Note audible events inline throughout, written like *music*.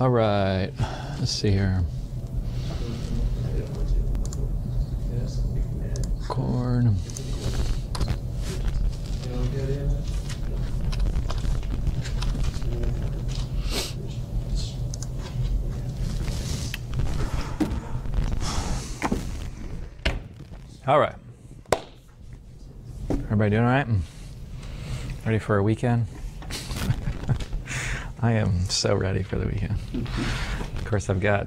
All right. Let's see here. Chord. All right. Everybody doing all right? Ready for a weekend? I am so ready for the weekend. Of course, I've got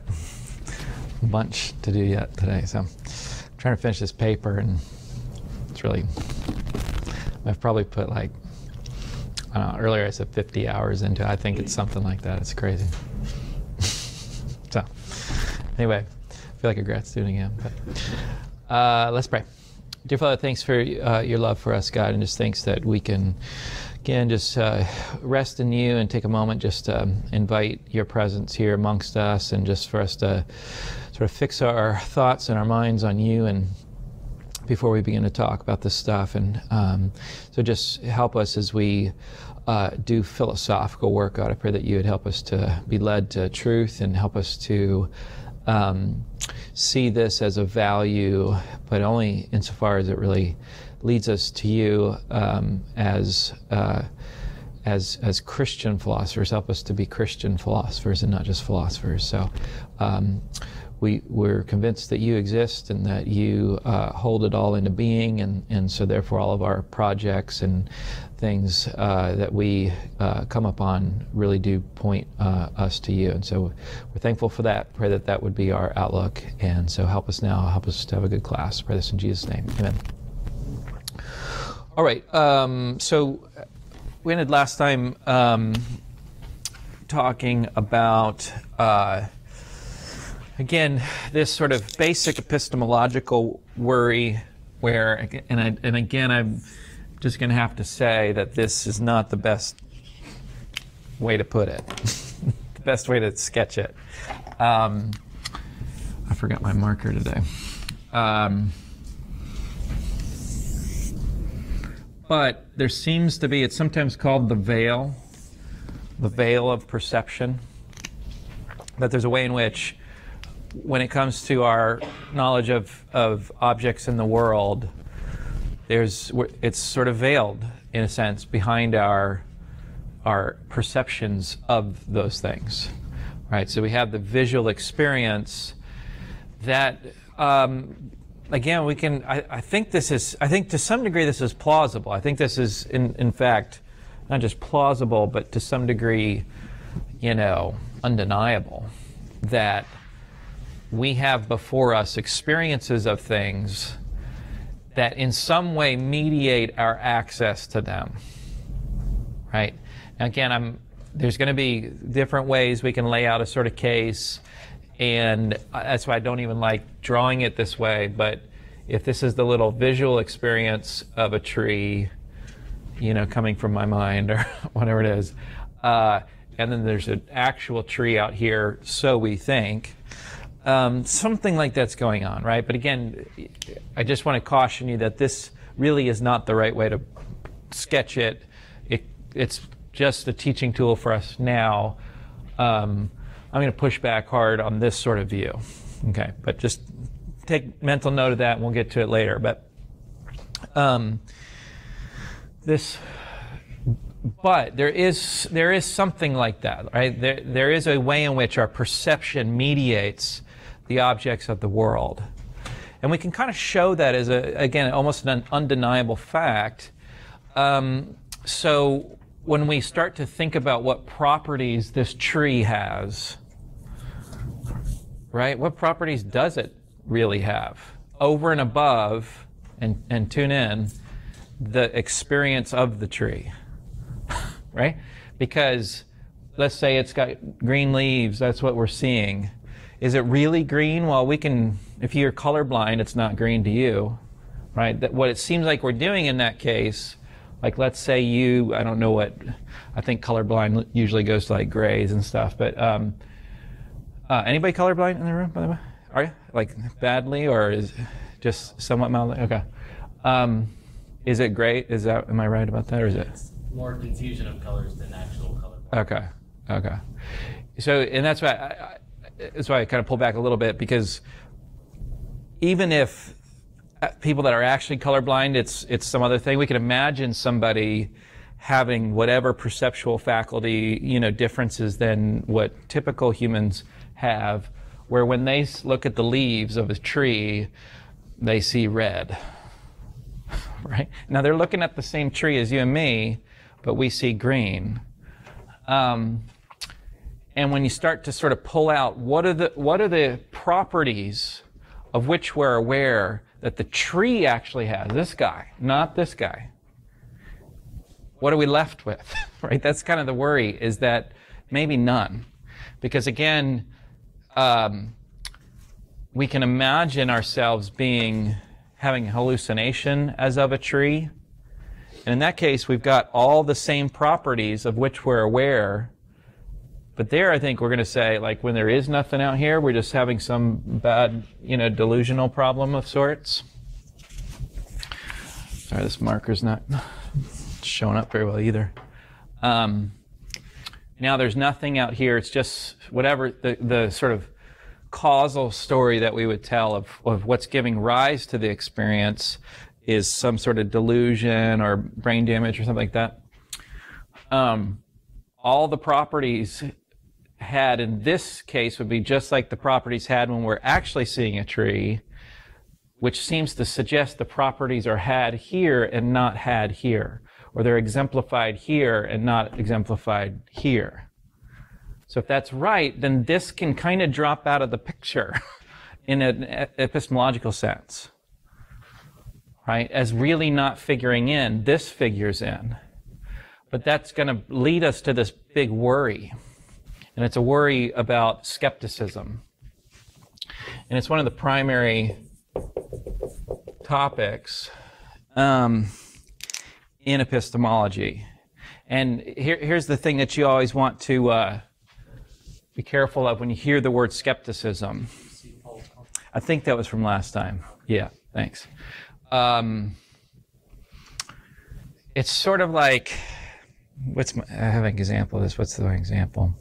a bunch to do yet today, so I'm trying to finish this paper, and it's really. I've probably put like, I don't know, earlier I said 50 hours into it. I think it's something like that. It's crazy. *laughs* so, anyway, I feel like a grad student again. But uh, let's pray. Dear Father, thanks for uh, your love for us, God, and just thanks that we can, again, just uh, rest in you and take a moment just to um, invite your presence here amongst us and just for us to sort of fix our thoughts and our minds on you and before we begin to talk about this stuff. And um, so just help us as we uh, do philosophical work, God. I pray that you would help us to be led to truth and help us to. Um, see this as a value, but only insofar as it really leads us to you um, as uh, as as Christian philosophers. Help us to be Christian philosophers and not just philosophers. So. Um, we, we're convinced that you exist and that you uh, hold it all into being, and, and so therefore all of our projects and things uh, that we uh, come upon really do point uh, us to you. And so we're thankful for that. Pray that that would be our outlook. And so help us now, help us to have a good class. Pray this in Jesus' name. Amen. All right. Um, so we ended last time um, talking about. Uh, again, this sort of basic epistemological worry, where, and, I, and again, I'm just going to have to say that this is not the best way to put it, *laughs* the best way to sketch it. Um, I forgot my marker today. Um, but there seems to be, it's sometimes called the veil, the veil of perception. That there's a way in which when it comes to our knowledge of, of objects in the world, there's it's sort of veiled in a sense behind our our perceptions of those things, right? So we have the visual experience that. Um, again, we can. I, I, think this is. I think to some degree this is plausible. I think this is, in in fact, not just plausible, but to some degree, you know, undeniable. That we have before us experiences of things that in some way mediate our access to them. Right? Now, again, I'm, there's going to be different ways we can lay out a sort of case, and that's why I don't even like drawing it this way. But if this is the little visual experience of a tree, you know, coming from my mind *laughs* or whatever it is, uh, and then there's an actual tree out here, so we think um, something like that's going on, right? But again, I just want to caution you that this really is not the right way to sketch it. it it's just a teaching tool for us now. Um, I'm going to push back hard on this sort of view. Okay, but just take mental note of that, and we'll get to it later. But um, this, but there is there is something like that, right? There there is a way in which our perception mediates the objects of the world. And we can kind of show that as, a, again, almost an undeniable fact. Um, so when we start to think about what properties this tree has, right, what properties does it really have? Over and above, and, and tune in, the experience of the tree, *laughs* right? Because let's say it's got green leaves, that's what we're seeing. Is it really green? Well, we can, if you're colorblind, it's not green to you, right? That what it seems like we're doing in that case, like let's say you, I don't know what, I think colorblind usually goes to like grays and stuff, but um, uh, anybody colorblind in the room, by the way? Are you? Like badly or is just somewhat mildly? Okay. Um, is it great Is that, am I right about that or is it? It's more confusion of colors than actual color. Okay. Okay so and that's why I, I, that's why I kind of pull back a little bit because even if people that are actually colorblind, it's it's some other thing. We can imagine somebody having whatever perceptual faculty, you know, differences than what typical humans have, where when they look at the leaves of a tree, they see red. *laughs* right? Now they're looking at the same tree as you and me, but we see green. Um, and when you start to sort of pull out what are the what are the properties of which we're aware that the tree actually has, this guy, not this guy. What are we left with? *laughs* right? That's kind of the worry is that maybe none. Because again, um, we can imagine ourselves being having hallucination as of a tree. And in that case, we've got all the same properties of which we're aware. But there, I think we're going to say, like, when there is nothing out here, we're just having some bad, you know, delusional problem of sorts. Sorry, this marker's not showing up very well either. Um, now, there's nothing out here. It's just whatever the, the sort of causal story that we would tell of, of what's giving rise to the experience is some sort of delusion or brain damage or something like that. Um, all the properties had in this case would be just like the properties had when we're actually seeing a tree, which seems to suggest the properties are had here and not had here, or they're exemplified here and not exemplified here. So if that's right, then this can kind of drop out of the picture *laughs* in an epistemological sense, right? As really not figuring in, this figures in. But that's going to lead us to this big worry. And it's a worry about skepticism. And it's one of the primary topics um, in epistemology. And here, here's the thing that you always want to uh, be careful of when you hear the word skepticism. I think that was from last time. Yeah, thanks. Um, it's sort of like, what's my, I have an example of this. What's the example?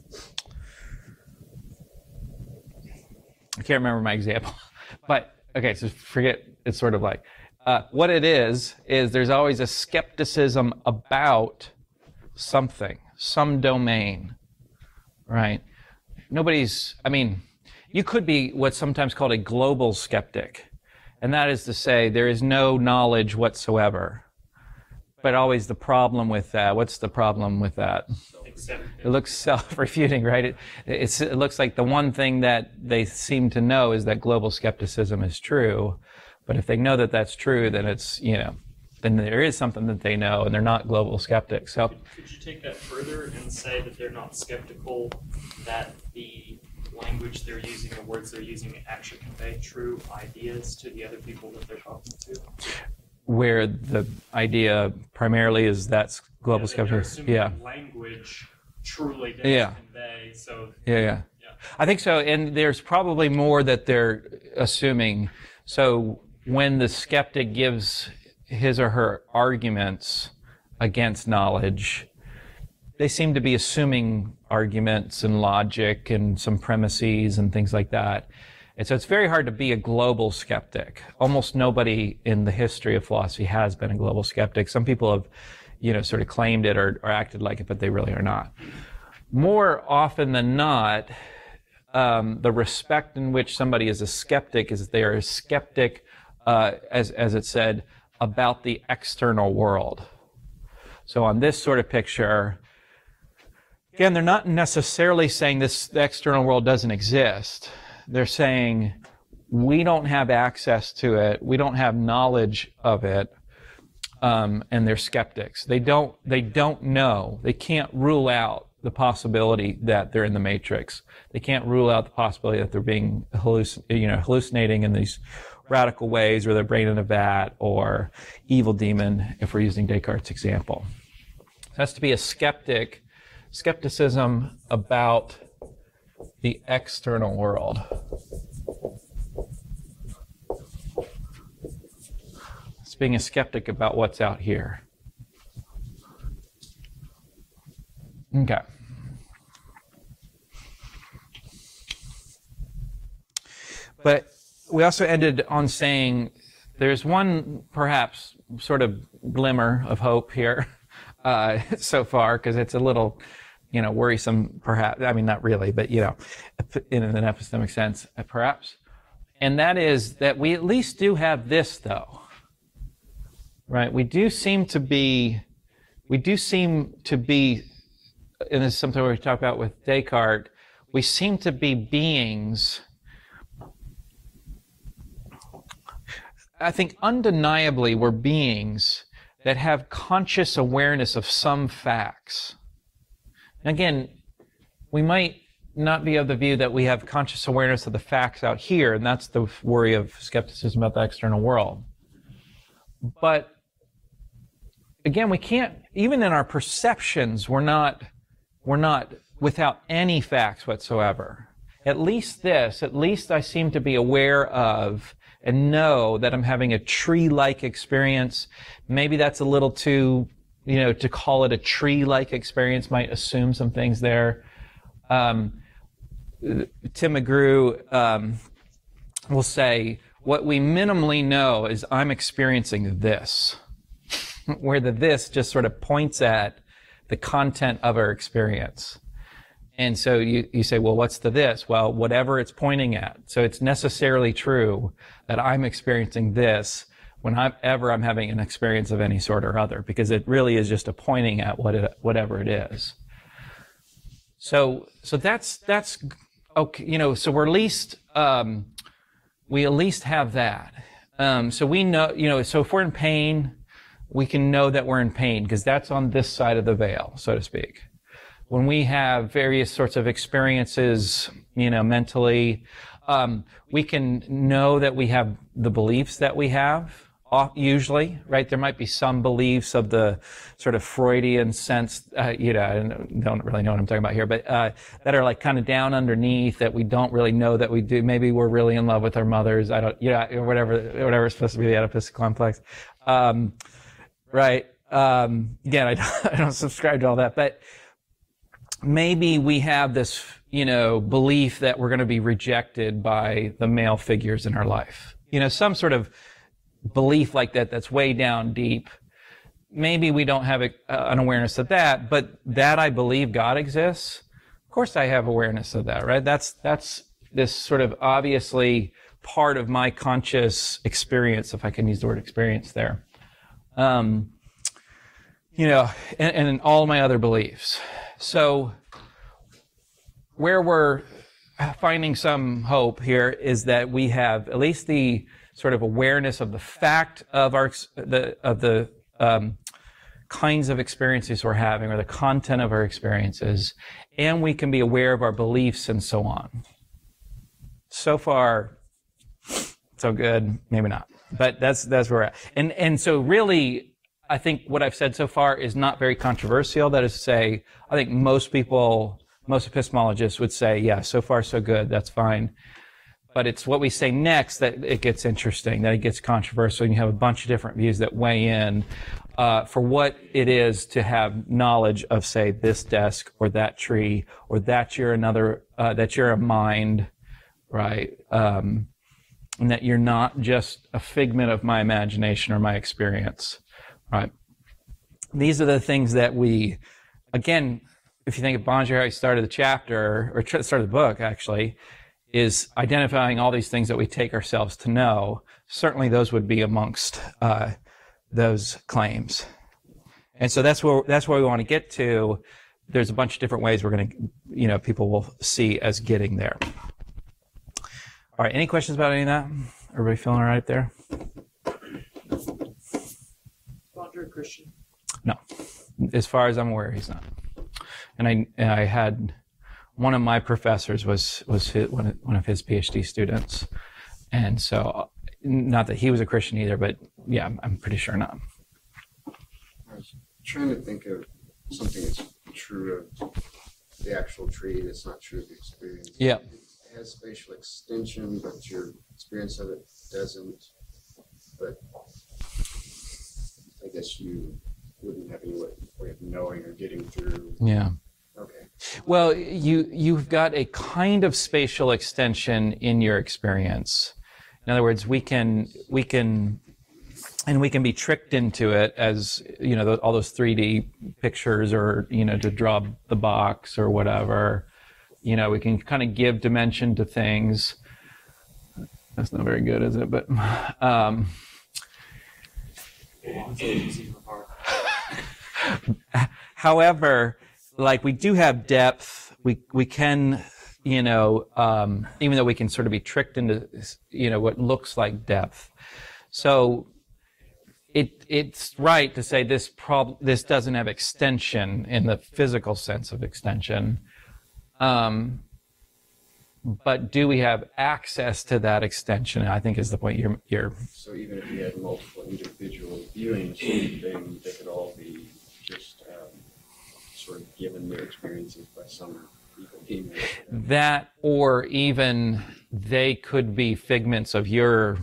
I can't remember my example, *laughs* but okay, so forget. It's sort of like uh, what it is is there's always a skepticism about something, some domain, right? nobody's, I mean, you could be what's sometimes called a global skeptic. And that is to say, there is no knowledge whatsoever. But always the problem with that, what's the problem with that? It looks self-refuting, right? It, it looks like the one thing that they seem to know is that global skepticism is true. But if they know that that's true, then it's, you know, then there is something that they know and they're not global skeptics. So could, could you take that further and say that they're not skeptical that the language they're using, the words they're using actually convey true ideas to the other people that they're talking to? Where the idea primarily is that's global yeah, skepticism. Yeah. Language truly does yeah. convey. So yeah, yeah, yeah. I think so. And there's probably more that they're assuming. So when the skeptic gives his or her arguments against knowledge, they seem to be assuming arguments and logic and some premises and things like that. And so it's very hard to be a global skeptic. Almost nobody in the history of philosophy has been a global skeptic. Some people have, you know, sort of claimed it or, or acted like it, but they really are not. More often than not, um, the respect in which somebody is a skeptic is they are a skeptic, uh, as, as it said, about the external world. So on this sort of picture, again, they're not necessarily saying this the external world doesn't exist. They're saying we don't have access to it, we don't have knowledge of it, um, and they're skeptics. They don't they don't know. They can't rule out the possibility that they're in the matrix. They can't rule out the possibility that they're being you know hallucinating in these radical ways or their brain in a vat or evil demon if we're using Descartes' example. It has to be a skeptic, skepticism about the external world. It's being a skeptic about what's out here. Okay. But we also ended on saying there's one perhaps sort of glimmer of hope here *laughs* uh, so far because it's a little you know worrisome perhaps i mean not really but you know in an epistemic sense perhaps and that is that we at least do have this though right we do seem to be we do seem to be and this is something we talk about with descartes we seem to be beings I think undeniably we're beings that have conscious awareness of some facts. Again, we might not be of the view that we have conscious awareness of the facts out here, and that's the worry of skepticism about the external world. But again, we can't, even in our perceptions, we're not, we're not without any facts whatsoever. At least this, at least I seem to be aware of and know that I'm having a tree-like experience. Maybe that's a little too, you know, to call it a tree-like experience might assume some things there. Um, Tim McGrew um, will say, what we minimally know is I'm experiencing this, *laughs* where the this just sort of points at the content of our experience. And so you, you say, well, what's the this? Well, whatever it's pointing at. So it's necessarily true that I'm experiencing this whenever I'm having an experience of any sort or other, because it really is just a pointing at what it, whatever it is. So, so that's, that's, okay, you know, so we're at least, um, we at least have that. Um, so we know, you know, so if we're in pain, we can know that we're in pain because that's on this side of the veil, so to speak when we have various sorts of experiences, you know, mentally, um, we can know that we have the beliefs that we have. Usually, right? There might be some beliefs of the sort of Freudian sense, uh, you know, I don't really know what I'm talking about here, but uh, that are like kind of down underneath that we don't really know that we do. Maybe we're really in love with our mothers. I don't, you know, whatever, whatever is supposed to be the Oedipus complex, um, right? Um, again, I don't, *laughs* I don't subscribe to all that, but maybe we have this, you know, belief that we're going to be rejected by the male figures in our life. You know, some sort of belief like that that's way down deep. Maybe we don't have a, uh, an awareness of that, but that I believe God exists. Of course, I have awareness of that, right? That's that's this sort of obviously part of my conscious experience, if I can use the word experience there. Um, you know, and, and all my other beliefs. So, where we're finding some hope here is that we have at least the sort of awareness of the fact of our the of the um, kinds of experiences we're having or the content of our experiences, and we can be aware of our beliefs and so on. So far, so good. Maybe not, but that's that's where we're at. And and so really, I think what I've said so far is not very controversial. That is to say, I think most people, most epistemologists would say, yeah, so far so good, that's fine. But it's what we say next that it gets interesting, that it gets controversial, and you have a bunch of different views that weigh in uh, for what it is to have knowledge of, say, this desk or that tree, or that you're another, uh, that you're a mind, right? Um, and that you're not just a figment of my imagination or my experience right? These are the things that we, again, if you think of Bonjour, he started the chapter, or started the book actually, is identifying all these things that we take ourselves to know. Certainly those would be amongst uh, those claims. And so that's where, that's where we want to get to. There's a bunch of different ways we're going to, you know, people will see as getting there. All right, any questions about any of that? Everybody feeling all right there? Christian? No, as far as I'm aware, he's not. And I, I had one of my professors was was his, one of, one of his PhD students, and so not that he was a Christian either, but yeah, I'm, I'm pretty sure not. I was trying to think of something that's true of the actual tree that's not true of the experience. Yeah. It has spatial extension, but your experience of it doesn't. But I guess you wouldn't have any way, way of knowing or getting through Yeah. Okay. Well, you you've got a kind of spatial extension in your experience. In other words, we can we can and we can be tricked into it as you know all those 3D pictures or you know to draw the box or whatever. You know, we can kind of give dimension to things. That's not very good, is it? But um, It's easy for hard. *laughs* However, like we do have depth. We we can, you know, um, even though we can sort of be tricked into, you know, what looks like depth. So it it's right to say this prob this doesn't have extension in the physical sense of extension. Um, but do we have access to that extension? I think is the point you're you're So even if you had multiple individual viewings, then they could all be sort of given their experiences by some evil demon. that or even they could be figments of your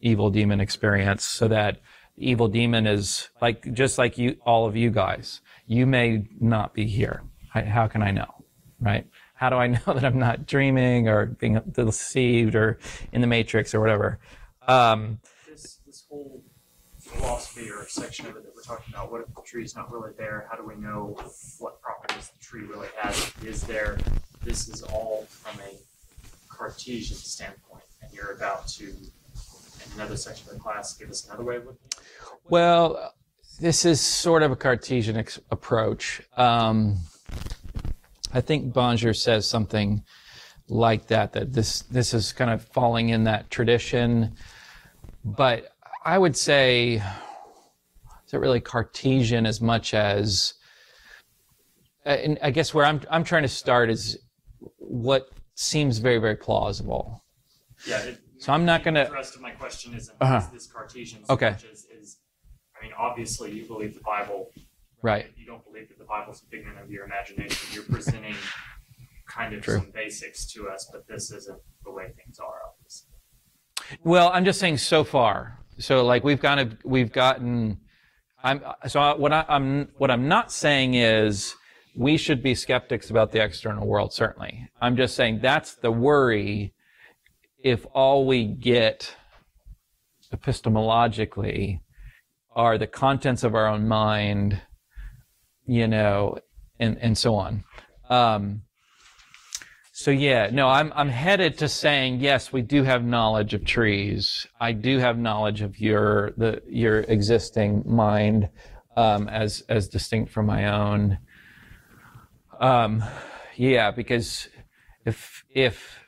evil demon experience so that evil demon is like just like you all of you guys. You may not be here. I, how can i know right? How do i *laughs* know that i'm not dreaming or being deceived or in the matrix or whatever? Um, This this whole philosophy or section of it that we're talking about, what if the tree is not really there? How do we know what properties the tree really has? Is there? This is all from a Cartesian standpoint, and you're about to, in another section of the class, give us another way of looking at it. Well, this is sort of a Cartesian ex- approach. Um, I think Bonjour says something like that. That this this is kind of falling in that tradition, but I would say is it really Cartesian as much as uh, and I guess where I'm I'm trying to start is what seems very very plausible. Yeah. It, So I'm not gonna- The rest of my question isn't Uh-huh. is this Cartesian so Okay. much as is. I mean, obviously, you believe the Bible. Right. You don't believe that the Bible's a figment of your imagination. You're presenting kind of True. some basics to us, but this isn't the way things are. Obviously. Well, I'm just saying so far. So like we've kind of we've gotten. I'm so what I, I'm what I'm not saying is we should be skeptics about the external world. Certainly, I'm just saying that's the worry. If all we get epistemologically are the contents of our own mind, you know, and and so on. Um, so yeah, no, I'm I'm headed to saying yes, we do have knowledge of trees. I do have knowledge of your the your existing mind um, as as distinct from my own. Um, yeah, because if if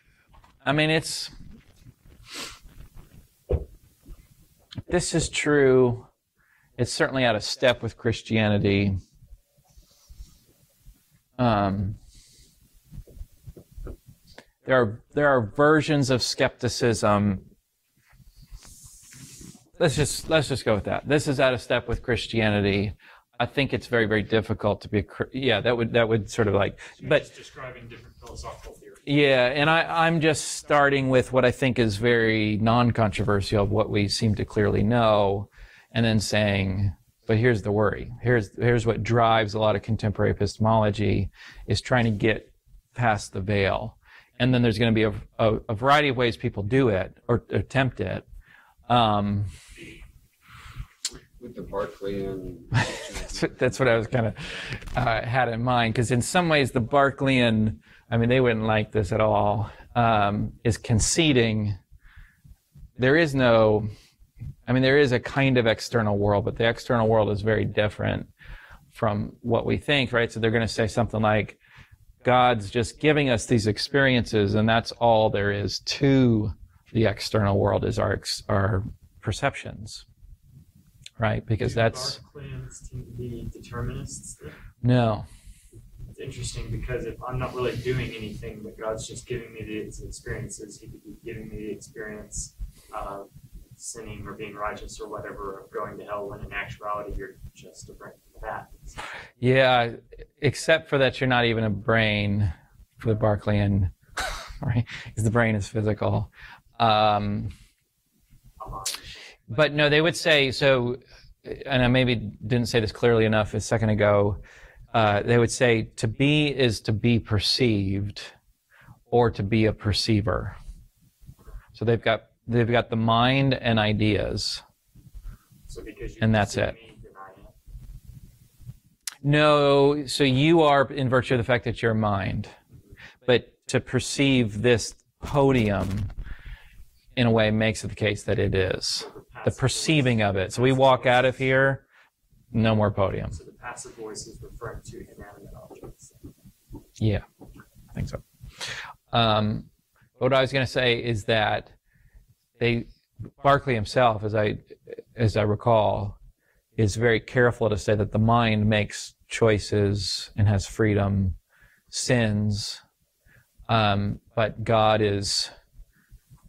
I mean it's this is true, it's certainly out of step with Christianity. Um, there are there are versions of skepticism. Let's just let's just go with that. This is out of step with Christianity. I think it's very very difficult to be a yeah that would that would sort of like So but describing different philosophical theories. yeah, and I, I'm just starting with what I think is very non-controversial of what we seem to clearly know, and then saying, but here's the worry. Here's here's what drives a lot of contemporary epistemology is trying to get past the veil, and then there's going to be a, a, a variety of ways people do it or attempt it. Um, With the Berkeleyan. that's, *laughs* what- that's what I was kind of uh, had in mind because in some ways the Berkeleyan, I mean, they wouldn't like this at all. Um, is conceding there is no, I mean, there is a kind of external world, but the external world is very different from what we think, right? So they're going to say something like, God's just giving us these experiences, and that's all there is to the external world is our our perceptions, right? Because Do that's tend to be determinists. then? no. It's interesting because if I'm not really doing anything, but God's just giving me these experiences, He could be giving me the experience of sinning or being righteous or whatever, or going to hell, when in actuality you're just a brain that. Yeah, except for that you're not even a brain for the Berkeleyan, *laughs* right? Because the brain is physical. Um, but no, they would say so, and I maybe didn't say this clearly enough a second ago. uh, they would say to be is to be perceived or to be a perceiver. So they've got they've got the mind and ideas. So because you And that's it. me, it. No, so you are in virtue of the fact that you're mind. But to perceive this podium in a way makes it the case that it is. The perceiving of it. So we walk out of here, no more podium. So the passive voice is referring to inanimate objects. Yeah, I think so. Um, what I was going to say is that they Berkeley himself, as I as I recall, is very careful to say that the mind makes choices and has freedom, sins, um, but God is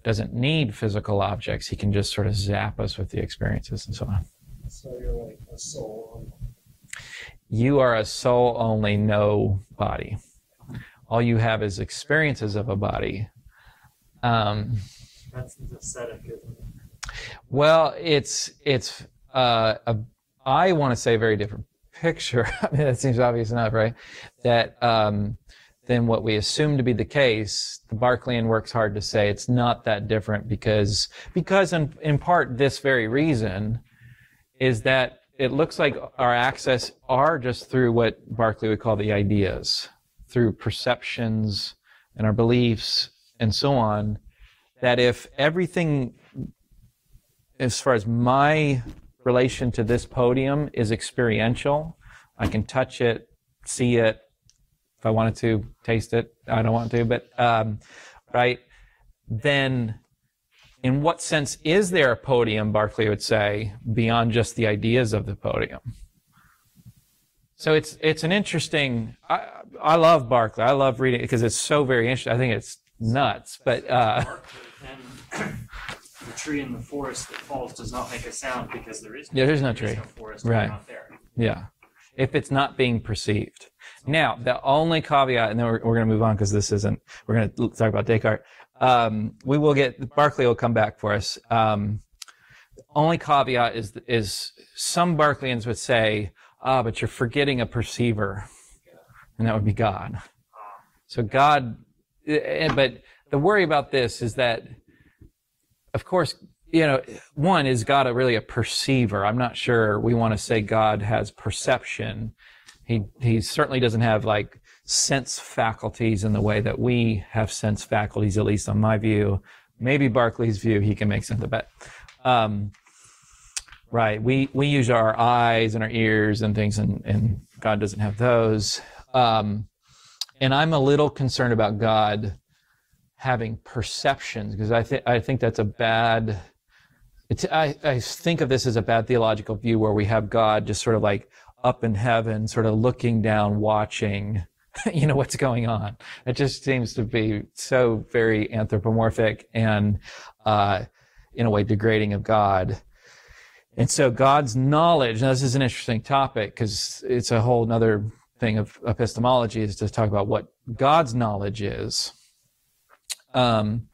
doesn't need physical objects. He can just sort of zap us with the experiences and so on. So you're like a soul. You are a soul only, no body. All you have is experiences of a body. Um, That's the ascetic, well, it's it's uh, a I want to say a very different picture. *laughs* I mean, that seems obvious enough, right? That um, than what we assume to be the case. The Berkeleyan works hard to say it's not that different because because in in part this very reason is that it looks like our access are just through what Berkeley would call the ideas, through perceptions and our beliefs and so on. That if everything, as far as my relation to this podium is experiential, I can touch it, see it, if I wanted to taste it. I don't want to, but um, right then in what sense is there a podium, Berkeley would say, beyond just the ideas of the podium? So it's it's an interesting. I, I love Berkeley. I love reading it because it's so very interesting. I think it's nuts, but uh, the tree in the forest that falls does not make a sound because there is Yeah, there's no there is tree. forest Right. there. yeah, if it's not being perceived. Now, the only caveat, and then we're, we're going to move on because this isn't. We're going to talk about Descartes. Um, we will get Berkeley will come back for us. Um, the only caveat is is some Berkeleyans would say, ah, but you're forgetting a perceiver, and that would be God. So God, eh, but the worry about this is that, of course, you know, one is God a really a perceiver. I'm not sure we want to say God has perception. He he certainly doesn't have like sense faculties in the way that we have sense faculties, at least on my view. Maybe Berkeley's view, he can make sense of it. Um, right. We we use our eyes and our ears and things, and, and God doesn't have those. Um, and I'm a little concerned about God having perceptions because I think I think that's a bad. It's, I, I think of this as a bad theological view where we have God just sort of like up in heaven, sort of looking down, watching, *laughs* you know, what's going on. It just seems to be so very anthropomorphic and, uh, in a way degrading of God. And so God's knowledge, now this is an interesting topic because it's a whole other thing of epistemology is to talk about what God's knowledge is. Um,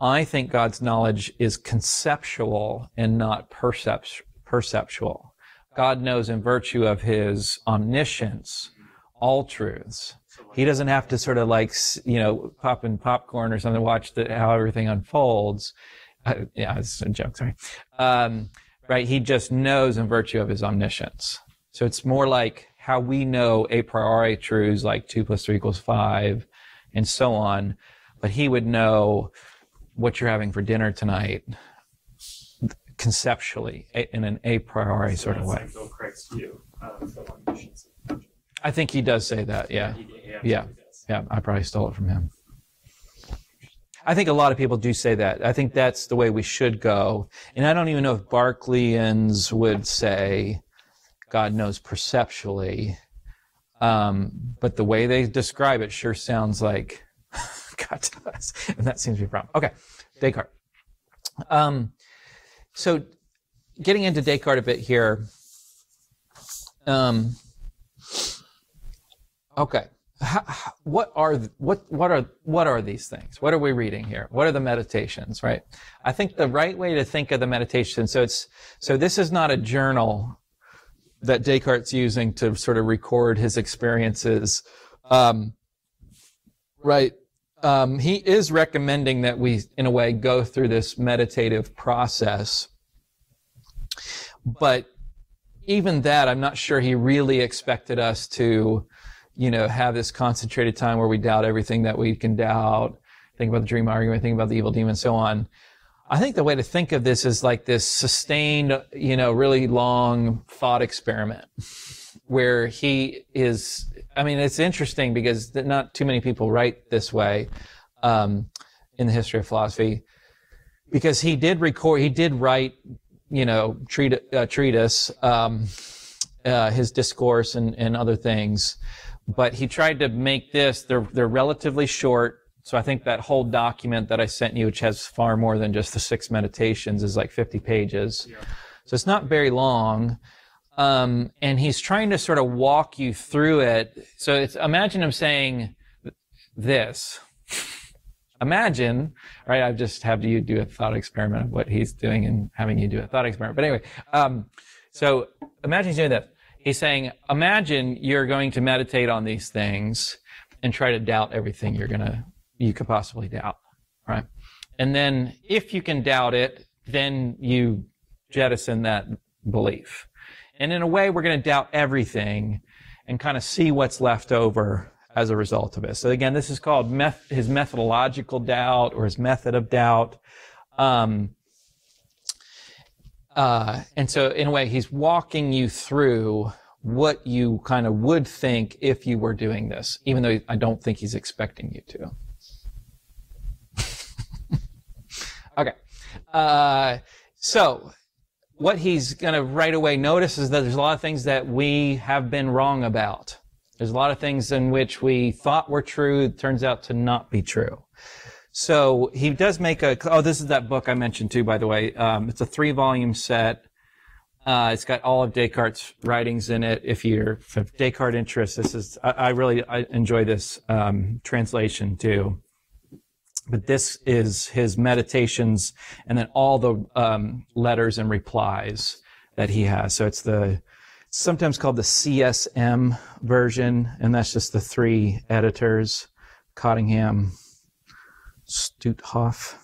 I think God's knowledge is conceptual and not percept- perceptual. God knows in virtue of his omniscience all truths. He doesn't have to sort of like, you know, pop in popcorn or something, watch the, how everything unfolds. Uh, yeah, it's a joke, sorry. Um, right? He just knows in virtue of his omniscience. So it's more like how we know a priori truths like two plus three equals five and so on. But he would know what you're having for dinner tonight conceptually in an a priori sort of way. like view of the omniscience of God. I think he does say that. Yeah. Yeah. Yeah. I probably stole it from him. I think a lot of people do say that. I think that's the way we should go. And I don't even know if Berkeleyans would say God knows perceptually. Um, but the way they describe it sure sounds like God does. And that seems to be a problem. Okay. Descartes. Um, so getting into Descartes a bit here. Um, okay. How- what are what what are what are these things? What are we reading here? What are the meditations? Right. I think the right way to think of the meditation. So it's so this is not a journal that Descartes' using to sort of record his experiences. Um, right. Um, he is recommending that we, in a way, go through this meditative process. But even that, I'm not sure he really expected us to, you know, have this concentrated time where we doubt everything that we can doubt, think about the dream argument, think about the evil demon, and so on. I think the way to think of this is like this sustained, you know, really long thought experiment where he is, I mean, it's interesting because not too many people write this way um, in the history of philosophy because he did record, he did write, you know, treat, uh, treatise, um, uh, his discourse and, and other things, but he tried to make this, they're, they're relatively short, so I think that whole document that I sent you, which has far more than just the six meditations, is like 50 pages. Yeah. So it's not very long. Um, and he's trying to sort of walk you through it. So it's, imagine him saying this. Imagine, right? I've just have you do a thought experiment of what he's doing and having you do a thought experiment. But anyway, um, so imagine he's doing this. He's saying, imagine you're going to meditate on these things and try to doubt everything you're to you could possibly doubt, right? And then if you can doubt it, then you jettison that belief. And in a way, we're going to doubt everything and kind of see what's left over as a result of it. So again, this is called meth- his methodological doubt or his method of doubt. Um, uh, and so in a way, he's walking you through what you kind of would think if you were doing this, even though I don't think he's expecting you to. *laughs* Okay. Uh, so what he's going to right away notice is that there's a lot of things that we have been wrong about. There's a lot of things in which we thought were true, turns out to not be true. So he does make a, oh, this is that book I mentioned too, by the way. Um, it's a three volume set. Uh, it's got all of Descartes' writings in it. If you're if Descartes interest, this is, I, I really I enjoy this um, translation too but this is his meditations and then all the um, letters and replies that he has. So it's the sometimes called the CSM version, and that's just the three editors: Cottingham, Stoothoff,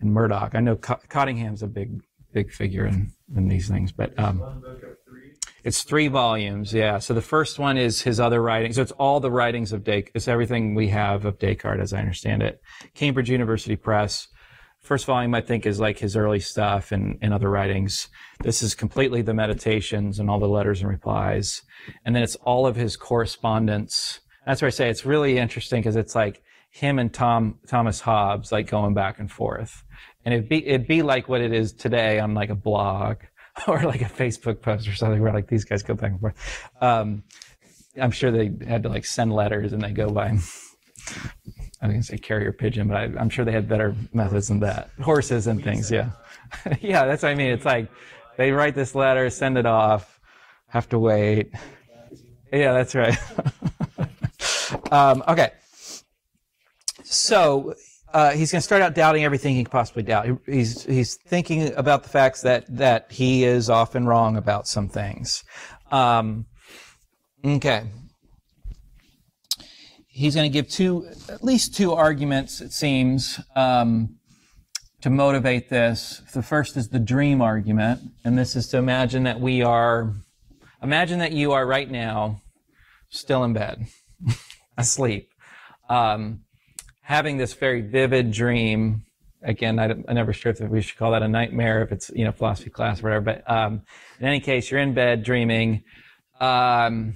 and Murdoch. I know Cottingham's a big big figure in in these things, but um, it's three volumes, yeah. So the first one is his other writings. So it's all the writings of Descartes. It's everything we have of Descartes, as I understand it. Cambridge University Press. First volume, I think, is like his early stuff and, and other writings. This is completely the meditations and all the letters and replies. And then it's all of his correspondence. That's where I say it's really interesting because it's like him and Tom, Thomas Hobbes, like going back and forth. And it'd be, it'd be like what it is today on like a blog *laughs* or like a Facebook post or something where like these guys go back and forth. Um, I'm sure they had to like send letters and they go by. I to say carrier pigeon, but I, am sure they had better methods than that. Horses and things, yeah. *laughs* yeah, that's what I mean. It's like they write this letter, send it off, have to wait. Yeah, that's right. *laughs* um, okay. So uh, he's going to start out doubting everything he can possibly doubt. He's he's thinking about the facts that that he is often wrong about some things. Um, okay. He's going to give two, at least two arguments, it seems, um, to motivate this. The first is the dream argument, and this is to imagine that we are, imagine that you are right now still in bed, *laughs* asleep. Um, having this very vivid dream. Again, I, am never sure if we should call that a nightmare, if it's you know philosophy class or whatever. But um, in any case, you're in bed dreaming. Um,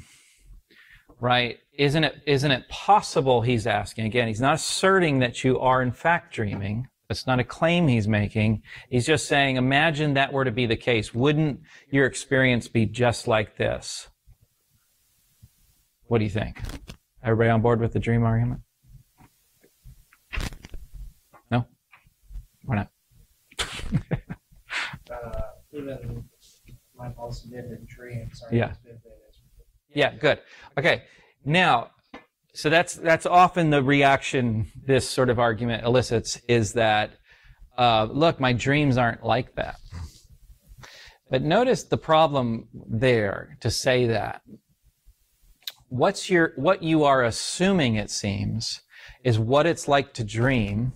right? Isn't it isn't it possible? He's asking again. He's not asserting that you are in fact dreaming. It's not a claim he's making. He's just saying, imagine that were to be the case. Wouldn't your experience be just like this? What do you think? Everybody on board with the dream argument? Why *laughs* not? uh, even my most vivid dreams are Yeah. Yeah, good. Okay. Now, so that's that's often the reaction this sort of argument elicits is that uh, look, my dreams aren't like that. But notice the problem there to say that. What's your, what you are assuming, it seems, is what it's like to dream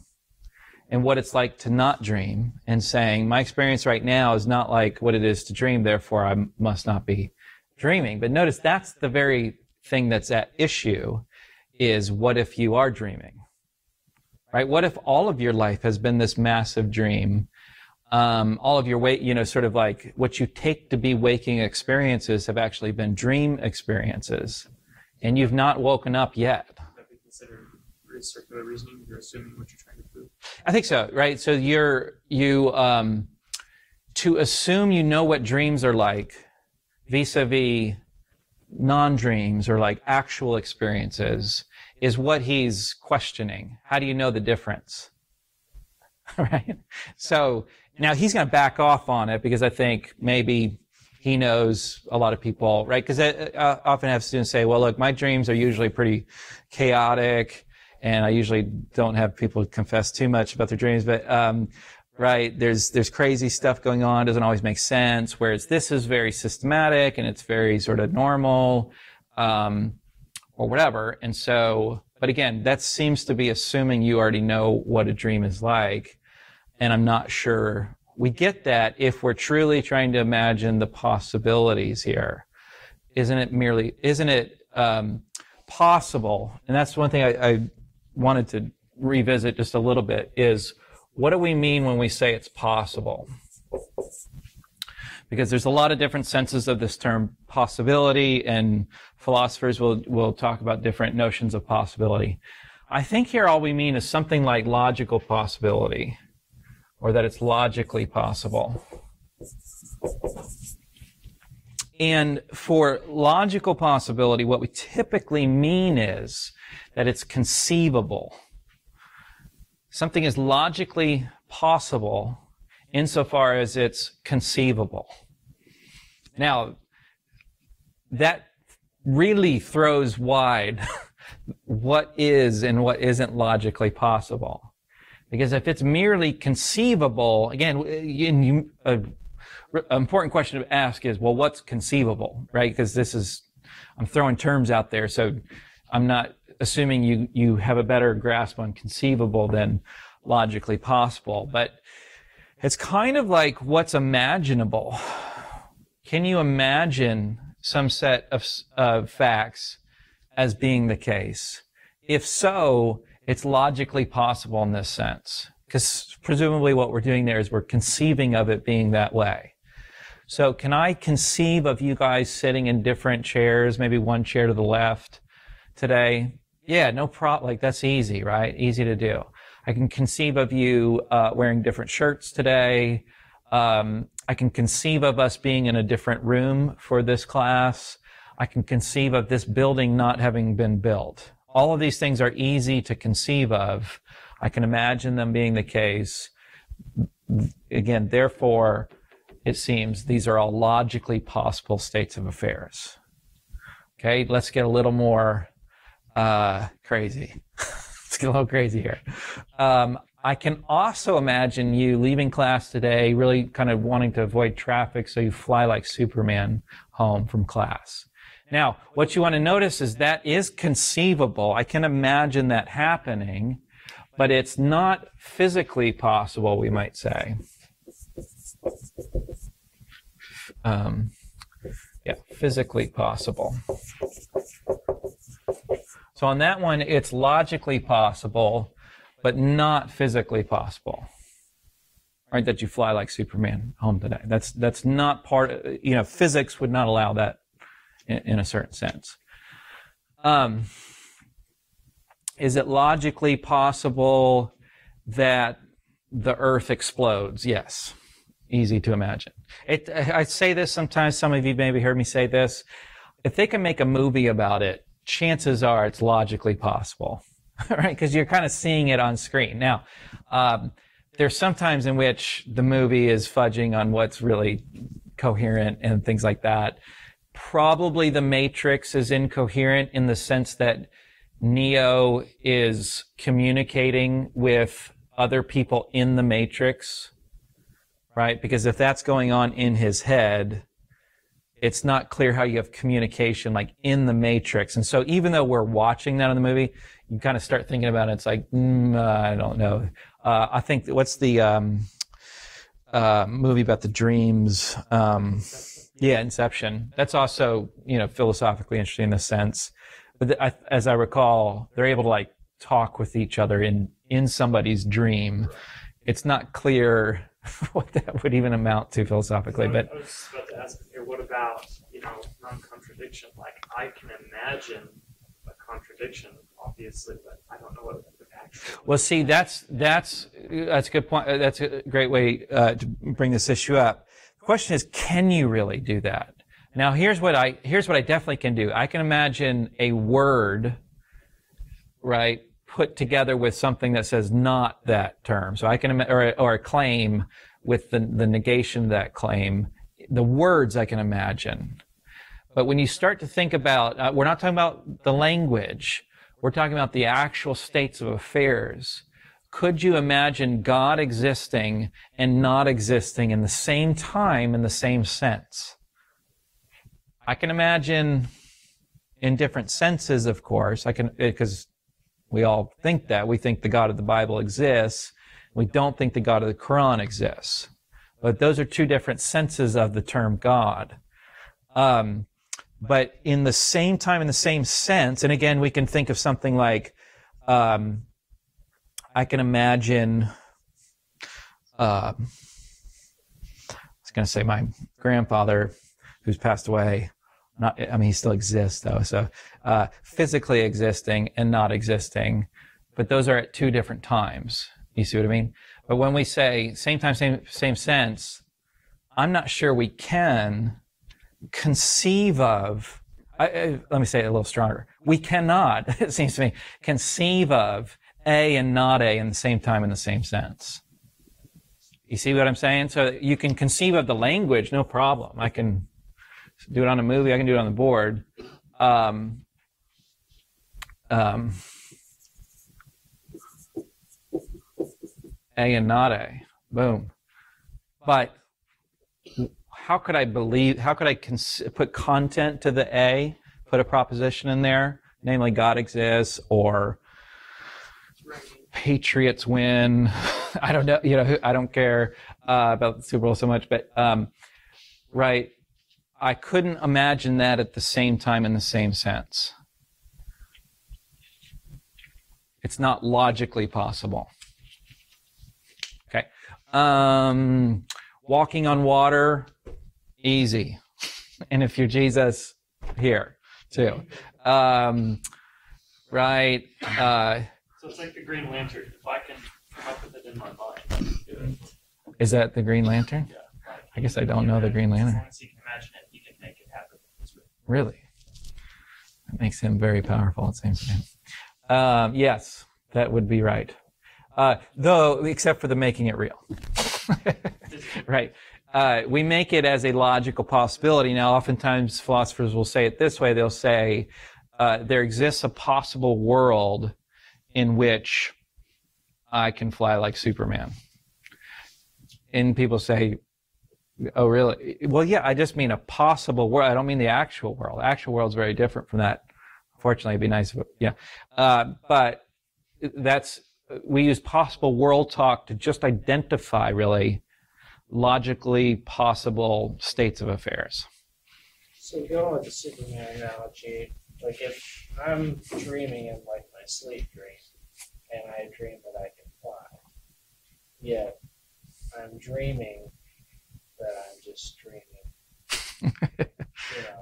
and what it's like to not dream and saying, my experience right now is not like what it is to dream, therefore I must not be dreaming. But notice that's the very thing that's at issue is what if you are dreaming? Right? What if all of your life has been this massive dream? Um, all of your weight, you know, sort of like what you take to be waking experiences have actually been dream experiences, and you've not woken up yet. That circular reasoning. You're assuming what you're trying. I think so, right? So you're you um, to assume you know what dreams are like, vis-a-vis non-dreams or like actual experiences, is what he's questioning. How do you know the difference? *laughs* right? So now he's going to back off on it because I think maybe he knows a lot of people, right? Because I, I often have students say, well, look, my dreams are usually pretty chaotic and I usually don't have people confess too much about their dreams, but, um, right, there's, there's crazy stuff going on, doesn't always make sense, whereas this is very systematic and it's very sort of normal, um, or whatever. And so, but again, that seems to be assuming you already know what a dream is like. And I'm not sure we get that if we're truly trying to imagine the possibilities here. Isn't it merely, isn't it, um, possible? And that's one thing I, I wanted to revisit just a little bit is what do we mean when we say it's possible? Because there's a lot of different senses of this term possibility, and philosophers will, will talk about different notions of possibility. I think here all we mean is something like logical possibility, or that it's logically possible. And for logical possibility, what we typically mean is that it's conceivable. Something is logically possible insofar as it's conceivable. Now, that really throws wide *laughs* what is and what isn't logically possible. Because if it's merely conceivable, again, an important question to ask is, well, what's conceivable, right? Because this is, I'm throwing terms out there, so I'm not assuming you, you have a better grasp on conceivable than logically possible. But it's kind of like what's imaginable. Can you imagine some set of, of facts as being the case? If so, it's logically possible in this sense. Because presumably what we're doing there is we're conceiving of it being that way. So can I conceive of you guys sitting in different chairs, maybe one chair to the left today? Yeah, no problem. Like that's easy, right? Easy to do. I can conceive of you uh, wearing different shirts today. Um, I can conceive of us being in a different room for this class. I can conceive of this building not having been built. All of these things are easy to conceive of. I can imagine them being the case. Again, therefore, it seems these are all logically possible states of affairs. Okay, let's get a little more uh, crazy. *laughs* Let's get a little crazy here. Um, I can also imagine you leaving class today, really kind of wanting to avoid traffic, so you fly like Superman home from class. Now, what you want to notice is that is conceivable. I can imagine that happening, but it's not physically possible, we might say. Um, yeah, physically possible. So on that one, it's logically possible, but not physically possible. Right? That you fly like Superman home today. That's, that's not part, you know, physics would not allow that in, in a certain sense. Um, is it logically possible that the earth explodes? Yes. Easy to imagine. It, I say this sometimes, some of you maybe heard me say this. If they can make a movie about it, chances are it's logically possible, *laughs* right? Because you're kind of seeing it on screen. Now, um, there's sometimes in which the movie is fudging on what's really coherent and things like that. Probably the Matrix is incoherent in the sense that Neo is communicating with other people in the Matrix, right? Because if that's going on in his head, it's not clear how you have communication like in the matrix. And so even though we're watching that in the movie, you kind of start thinking about it. It's like, mm, I don't know. Uh, I think what's the um, uh, movie about the dreams? Um, yeah, Inception. That's also you know philosophically interesting in a sense. But th- I, as I recall, they're able to like talk with each other in in somebody's dream. It's not clear *laughs* what that would even amount to philosophically, but I was about to ask here, what about, you know, non-contradiction? Like, I can imagine a contradiction, obviously, but I don't know what it would actually. Well, see, that's that's that's a good point. Uh, That's a great way uh, to bring this issue up. The question is, can you really do that? Now, here's what I here's what I definitely can do. I can imagine a word, right, put together with something that says not that term. So I can or or a claim with the the negation of that claim. The words I can imagine. But when you start to think about, uh, we're not talking about the language. We're talking about the actual states of affairs. Could you imagine God existing and not existing in the same time in the same sense? I can imagine in different senses, of course. I can, because we all think that. We think the God of the Bible exists. We don't think the God of the Quran exists. But those are two different senses of the term God. Um, but in the same time, in the same sense, and again, we can think of something like, um, I can imagine, uh, I was going to say my grandfather who's passed away, not, I mean, he still exists though, so, uh, physically existing and not existing, but those are at two different times. You see what I mean? But when we say same time, same, same sense, I'm not sure we can conceive of, I, I, let me say it a little stronger. We cannot, *laughs* it seems to me, conceive of A and not A in the same time in the same sense. You see what I'm saying? So you can conceive of the language, no problem. I can do it on a movie, I can do it on the board. Um, um, A and not A. Boom. But how could I believe, how could I cons- put content to the A, put a proposition in there, namely God exists or Patriots win. *laughs* I don't know, you know, I don't care uh, about the Super Bowl so much, but um, right, I couldn't imagine that at the same time in the same sense. It's not logically possible. Okay. Um, walking on water, easy. And if you're Jesus, here too. Um, right. Uh, So it's like the Green Lantern. If I can come up with it in my mind, I can do it. is that the Green Lantern? Yeah. I guess I don't know the Green As Lantern. long as you can imagine it, you can make it happen. Really- Really? That makes him very powerful, it seems to me. Um, yes, that would be right. Uh, though, except for the making it real. *laughs* right. Uh, we make it as a logical possibility. Now, oftentimes philosophers will say it this way. They'll say, uh, there exists a possible world in which I can fly like Superman. And people say, Oh, really? Well, yeah, I just mean a possible world. I don't mean the actual world. The actual world's very different from that. Fortunately, it'd be nice if, it, yeah. Uh, but that's, we use possible world talk to just identify really logically possible states of affairs. So going with the Superman analogy, like if I'm dreaming in like my sleep dream, and I dream that I can fly, yet I'm dreaming that I'm just dreaming. *laughs*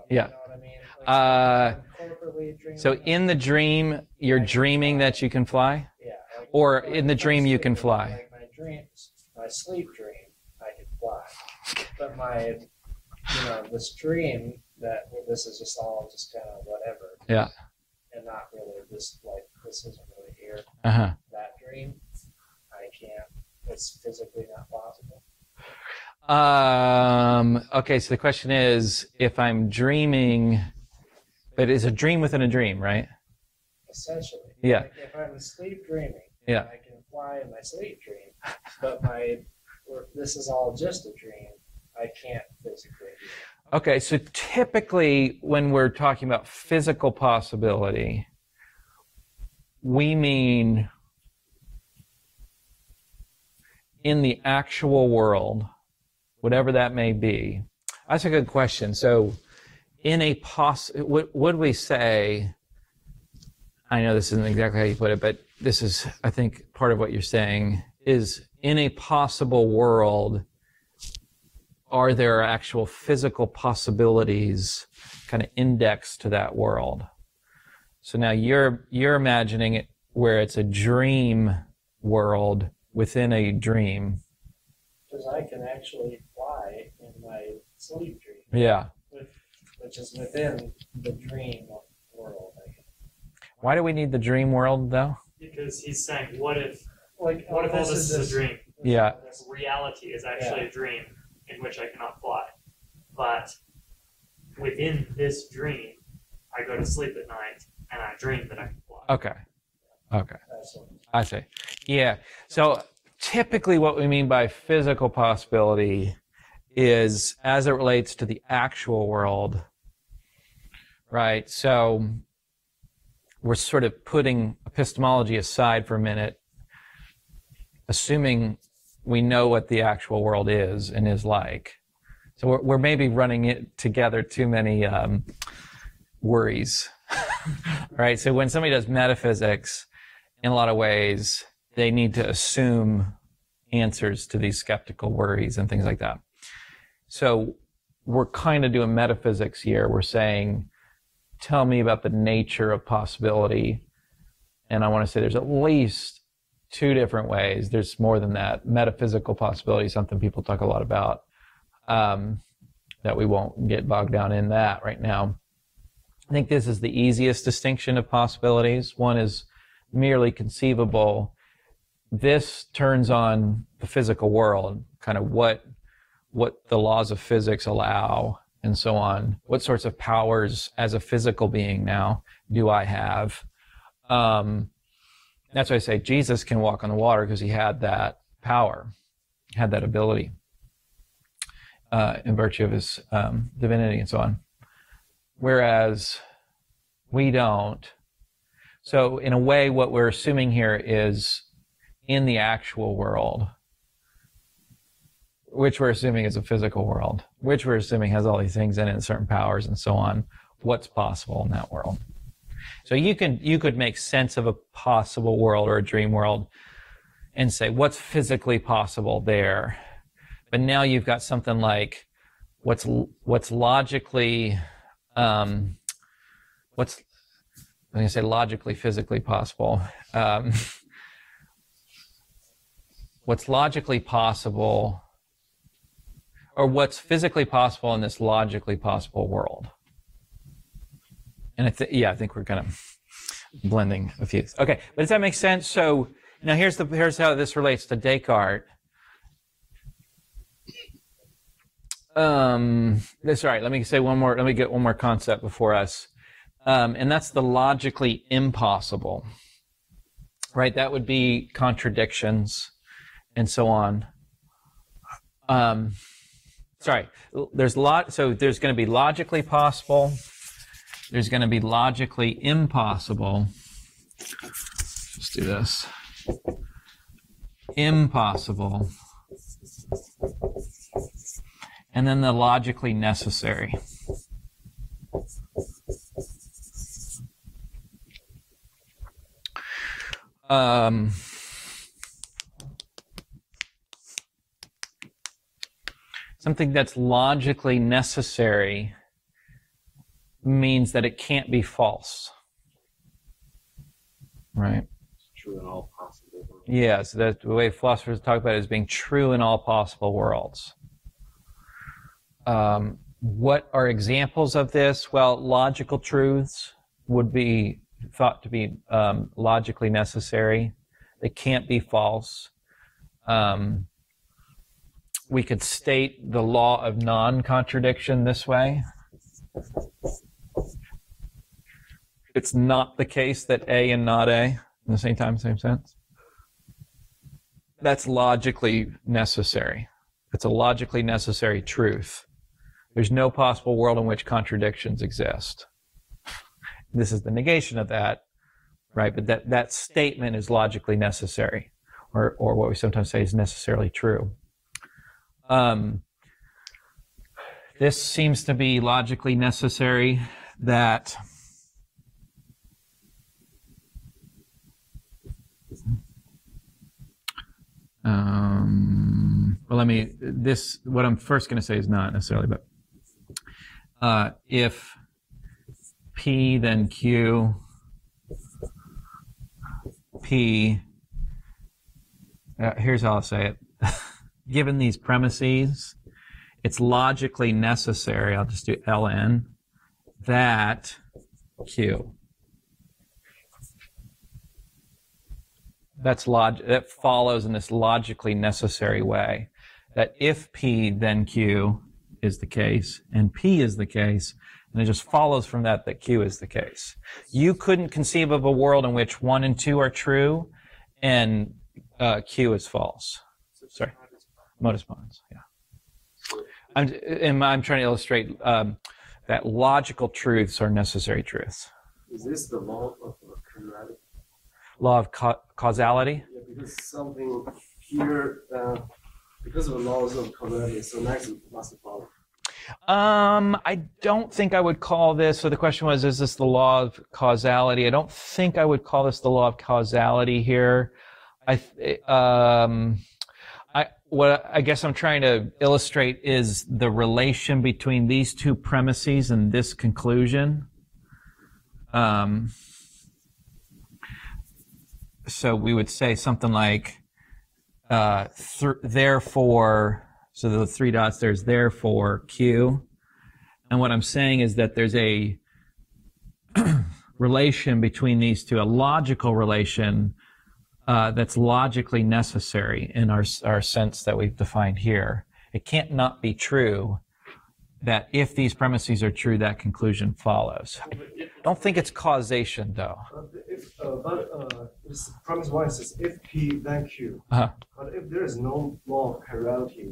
Yeah. You know what I mean? Like, Uh, I'm corporately dreaming So in the dream, you're dreaming that you can fly? yeah, like, or in the dream you can fly. Like my dreams, my sleep dream, I can fly. But my, you know, this dream that well, this is just all just kind of whatever. Yeah. And not really this like this isn't really here. Uh huh. That dream, I can't. It's physically not possible. Um, okay, so the question is if I'm dreaming, but it's a dream within a dream, right? Essentially. Yeah. Like if I'm asleep dreaming, Yeah. I can fly in my sleep dream, but my this is all just a dream, I can't physically. Okay, so typically when we're talking about physical possibility, we mean in the actual world, whatever that may be. That's a good question. So, in a poss, would, would we say? I know this isn't exactly how you put it, but this is, I think, part of what you're saying is in a possible world, are there actual physical possibilities kind of indexed to that world? So now you're you're imagining it where it's a dream world within a dream. Because I can actually sleep dream, Yeah. which is within the dream world. Why do we need the dream world though? Because he's saying, what if like, what if all this this is a just- dream? Yeah. this- Reality is actually a dream in which I cannot fly. But within this dream, I go to sleep at night and I dream that I can fly. Okay. Okay. I see. Yeah. So typically what we mean by physical possibility is as it relates to the actual world. Right? So we're sort of putting epistemology aside for a minute, assuming we know what the actual world is and is like. So we're, we're maybe running it together too many um, worries. *laughs* right? So when somebody does metaphysics, in a lot of ways, they need to assume answers to these skeptical worries and things like that. So we're kind of doing metaphysics here. We're saying, tell me about the nature of possibility. And I want to say there's at least two different ways. There's more than that. Metaphysical possibility something people talk a lot about. Um, that we won't get bogged down in that right now. I think this is the easiest distinction of possibilities. One is merely conceivable. This turns on the physical world, kind of what what the laws of physics allow and so on. What sorts of powers as a physical being now do I have? Um, that's why I say Jesus can walk on the water because he had that power, had that ability uh, in virtue of his um, divinity and so on. Whereas we don't. So, in a way, what we're assuming here is in the actual world, which we're assuming is a physical world, which we're assuming has all these things in it, and certain powers and so on. What's possible in that world? So you can you could make sense of a possible world or a dream world and say what's physically possible there. But now you've got something like what's what's logically um, what's I'm say logically, physically possible. Um, *laughs* what's logically possible, or what's physically possible in this logically possible world. And I th- yeah, I think we're kind of blending a few. Okay, but does that make sense? So now here's the here's how this relates to Descartes. Um, right. Let me say one more. Let me get one more concept before us, um, and that's the logically impossible. Right. That would be contradictions, and so on. Um, sorry. There's a lot. So there's going to be logically possible. There's going to be logically impossible. Let's do this. Impossible and then the logically necessary. Um, something that's logically necessary means that it can't be false. Right? True in all possible worlds. Yeah, so that's the way philosophers talk about it as being true in all possible worlds. Um, what are examples of this? Well, logical truths would be thought to be um, logically necessary. They can't be false. Um, we could state the law of non-contradiction this way. It's not the case that A and not A in the same time, same sense. that's logically necessary. It's a logically necessary truth. There's no possible world in which contradictions exist. This is the negation of that, right? But that, that statement is logically necessary, or, or what we sometimes say is necessarily true. Um, this seems to be logically necessary that um, well let me this what i'm first going to say is not necessarily but uh, if p then q p uh, here's how i'll say it *laughs* given these premises it's logically necessary i'll just do ln that q. That's log that follows in this logically necessary way that if p then q is the case and p is the case and it just follows from that that q is the case. You couldn't conceive of a world in which 1 and 2 are true and uh, q is false modus ponens yeah i'm and i'm trying to illustrate um, that logical truths are necessary truths Is this the law of causality? law of ca- causality Yeah, because something here, uh, because of the laws of causality, so next must follow. Um, I don't think I would call this. So the question was, is this the law of causality? I don't think I would call this the law of causality here. I, th- um, what I guess I'm trying to illustrate is the relation between these two premises and this conclusion. Um, so we would say something like, uh, th- therefore, so the three dots there's therefore Q. And what I'm saying is that there's a *clears throat* relation between these two, a logical relation uh, that's logically necessary in our, our sense that we've defined here. It can't not be true that if these premises are true, that conclusion follows. I don't think it's causation, though. Uh, if, uh, but uh, premise one says if P then Q, Uh-huh. but if there is no law of causality,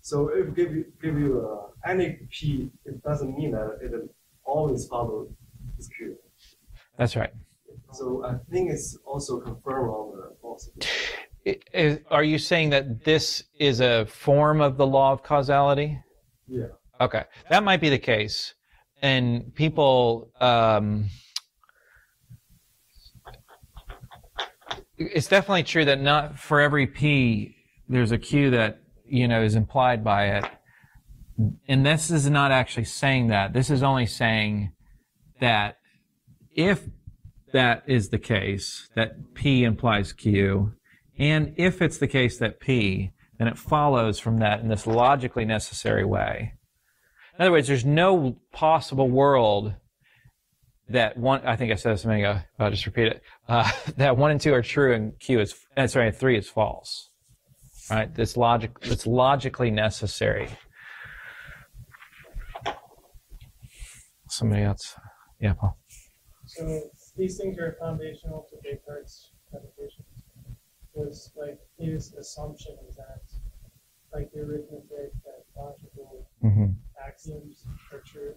so if give you give you uh, any P, it doesn't mean that it will always follow this Q. That's right. So I think it's also confirmed on the. I- are you saying that this is a form of the law of causality? Yeah. Okay, that might be the case, and people. Um, it's definitely true that not for every p there's a q that you know is implied by it, and this is not actually saying that. This is only saying that if that is the case, that p implies q, and if it's the case that p, then it follows from that in this logically necessary way. In other words, there's no possible world that one. I think I said this a minute ago. I'll just repeat it. Uh, *laughs* that one and two are true, and Q is uh, sorry, three is false. Right? This logic. It's logically necessary. Somebody else. Yeah, Paul. So these things are foundational to Descartes' meditation. Was like his assumption is that like the arithmetic that logical hmm axioms are true.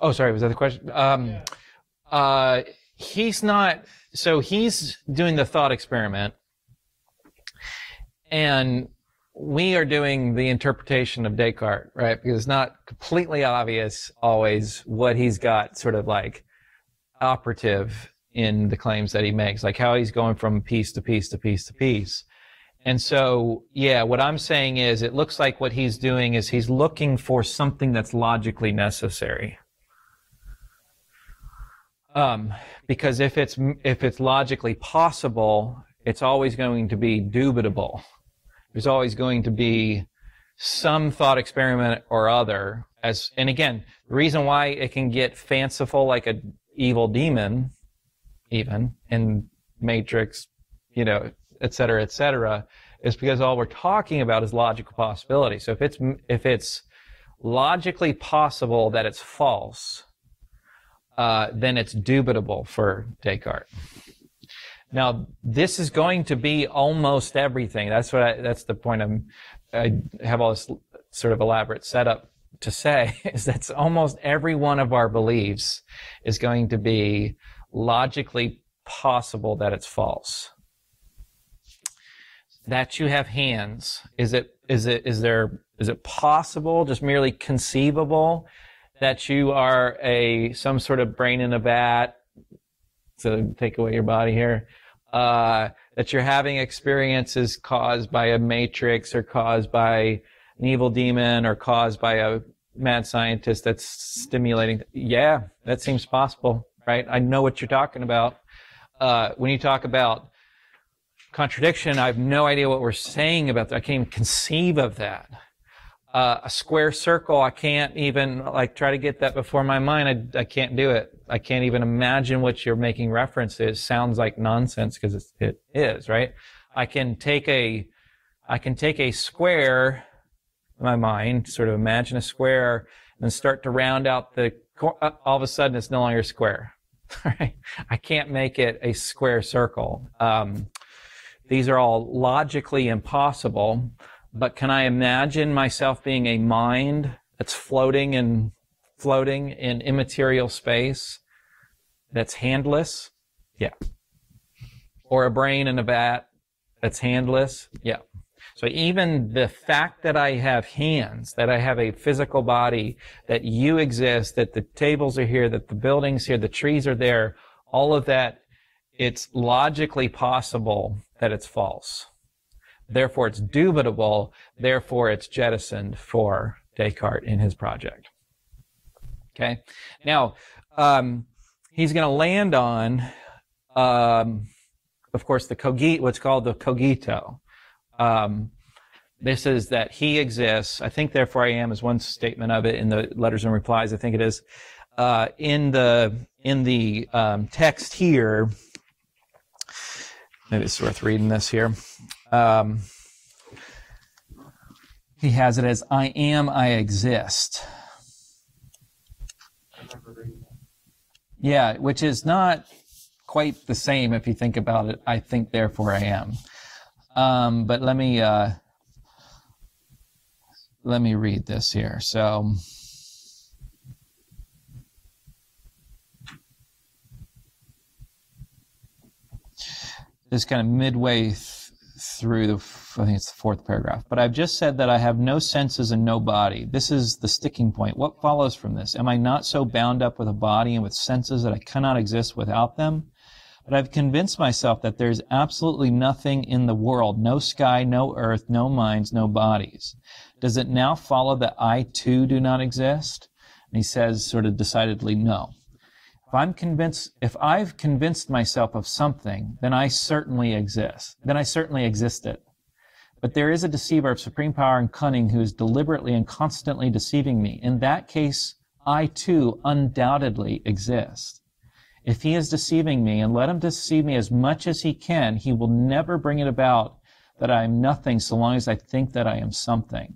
Oh, sorry. Was that the question? Um, Yeah. uh, he's not. So he's doing the thought experiment, and we are doing the interpretation of Descartes, right? Because it's not completely obvious always what he's got sort of like operative in the claims that he makes, like how he's going from piece to piece to piece to piece. And so, yeah, what I'm saying is it looks like what he's doing is he's looking for something that's logically necessary. Um, because if it's if it's logically possible, it's always going to be dubitable. There's always going to be some thought experiment or other. As and again, the reason why it can get fanciful like a evil demon, even in Matrix, you know, et cetera, et cetera, is because all we're talking about is logical possibility. So if it's if it's logically possible that it's false, uh, then it's dubitable for Descartes. Now, this is going to be almost everything. That's what I, that's the point I'm, I have all this sort of elaborate setup to say *laughs* is that's almost every one of our beliefs is going to be logically possible that it's false. That you have hands, is it, is it, is there, is it possible, just merely conceivable that you are a, some sort of brain in a vat, so take away your body here, uh, that you're having experiences caused by a matrix or caused by an evil demon or caused by a mad scientist that's stimulating. Yeah, that seems possible, right? I know what you're talking about. Uh, when you talk about contradiction, I have no idea what we're saying about that. I can't even conceive of that. Uh, a square circle, I can't even like try to get that before my mind. I, I can't do it. I can't even imagine what you're making reference to. It sounds like nonsense because it is, right? I can take a, I can take a square in my mind, sort of imagine a square and start to round out the, uh, all of a sudden it's no longer square. *laughs* I can't make it a square circle. Um, these are all logically impossible, but can I imagine myself being a mind that's floating and floating in immaterial space that's handless? Yeah. Or a brain in a vat that's handless? Yeah. So even the fact that I have hands, that I have a physical body, that you exist, that the tables are here, that the buildings here, the trees are there, all of that, it's logically possible that it's false. Therefore, it's dubitable. Therefore, it's jettisoned for Descartes in his project. Okay. Now, um, he's going to land on, um, of course, the cogito, what's called the cogito. Um, this is that he exists. I think therefore I am is one statement of it in the letters and replies. I think it is uh, in the in the um, text here. Maybe it's worth reading this here. Um, he has it as I am, I exist. Yeah, which is not quite the same if you think about it. I think, therefore I am. Um, but let me uh, let me read this here. So. This kind of midway through the, I think it's the fourth paragraph. But I've just said that I have no senses and no body. This is the sticking point. What follows from this? Am I not so bound up with a body and with senses that I cannot exist without them? But I've convinced myself that there's absolutely nothing in the world, no sky, no earth, no minds, no bodies. Does it now follow that I too do not exist? And he says sort of decidedly no. If I'm convinced, if I've convinced myself of something, then I certainly exist. Then I certainly existed. But there is a deceiver of supreme power and cunning who is deliberately and constantly deceiving me. In that case, I too undoubtedly exist. If he is deceiving me, and let him deceive me as much as he can, he will never bring it about that I am nothing so long as I think that I am something.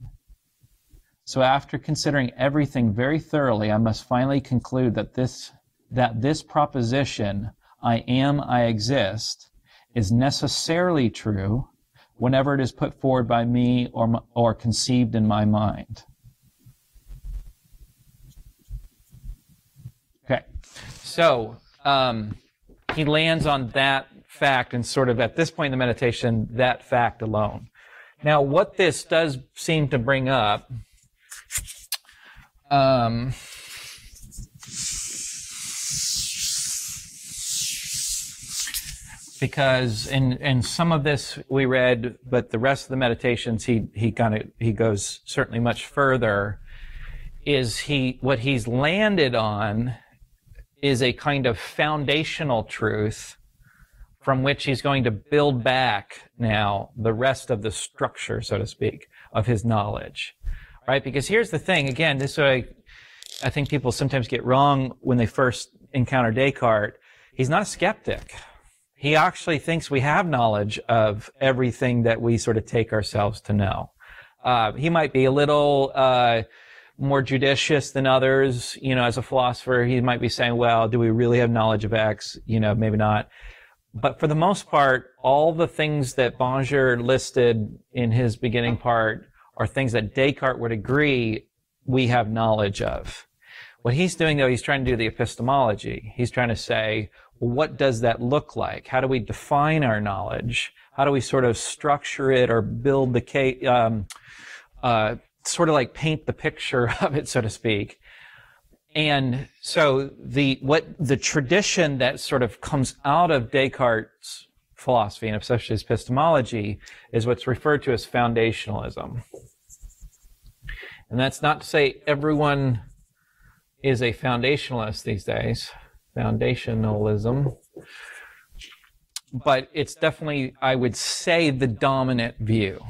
So after considering everything very thoroughly, I must finally conclude that this, that this proposition, I am, I exist, is necessarily true whenever it is put forward by me or, or conceived in my mind. Okay. So, um, he lands on that fact and sort of at this point in the meditation, that fact alone. Now, what this does seem to bring up, um, because in in some of this we read, but the rest of the meditations he he kind of he goes certainly much further. Is he what he's landed on is a kind of foundational truth from which he's going to build back now the rest of the structure, so to speak, of his knowledge. Right? Because here's the thing, again, this is I, I think people sometimes get wrong when they first encounter Descartes. He's not a skeptic. He actually thinks we have knowledge of everything that we sort of take ourselves to know. Uh, he might be a little, uh, more judicious than others. You know, as a philosopher, he might be saying, well, do we really have knowledge of X? You know, maybe not. but for the most part, all the things that Bonjour listed in his beginning part are things that Descartes would agree we have knowledge of. What he's doing though, he's trying to do the epistemology. He's trying to say, what does that look like? How do we define our knowledge? How do we sort of structure it or build the case, um, uh, sort of like paint the picture *laughs* of it, so to speak? And so the what the tradition that sort of comes out of Descartes' philosophy and especially his epistemology is what's referred to as foundationalism. And that's not to say everyone is a foundationalist these days, foundationalism. But it's definitely, I would say, the dominant view.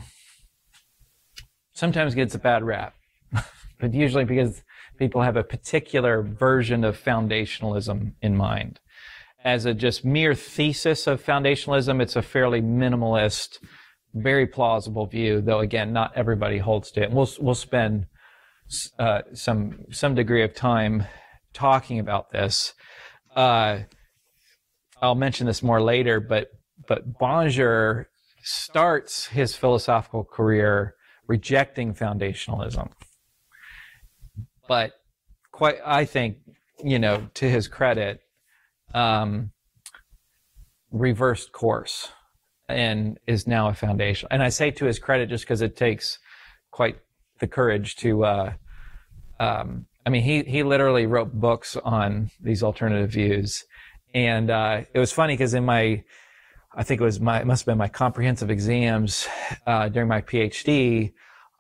Sometimes gets a bad rap, *laughs* but usually because people have a particular version of foundationalism in mind. As a just mere thesis of foundationalism, it's a fairly minimalist, very plausible view, though again, not everybody holds to it. And we'll, we'll spend uh, some some degree of time talking about this. Uh, I'll mention this more later, but but Bonjour starts his philosophical career rejecting foundationalism, but quite I think you know to his credit, um, reversed course and is now a foundation. And I say to his credit just because it takes quite the courage to. Uh, um, I mean, he he literally wrote books on these alternative views, and uh, it was funny because in my, I think it was my it must have been my comprehensive exams uh, during my PhD,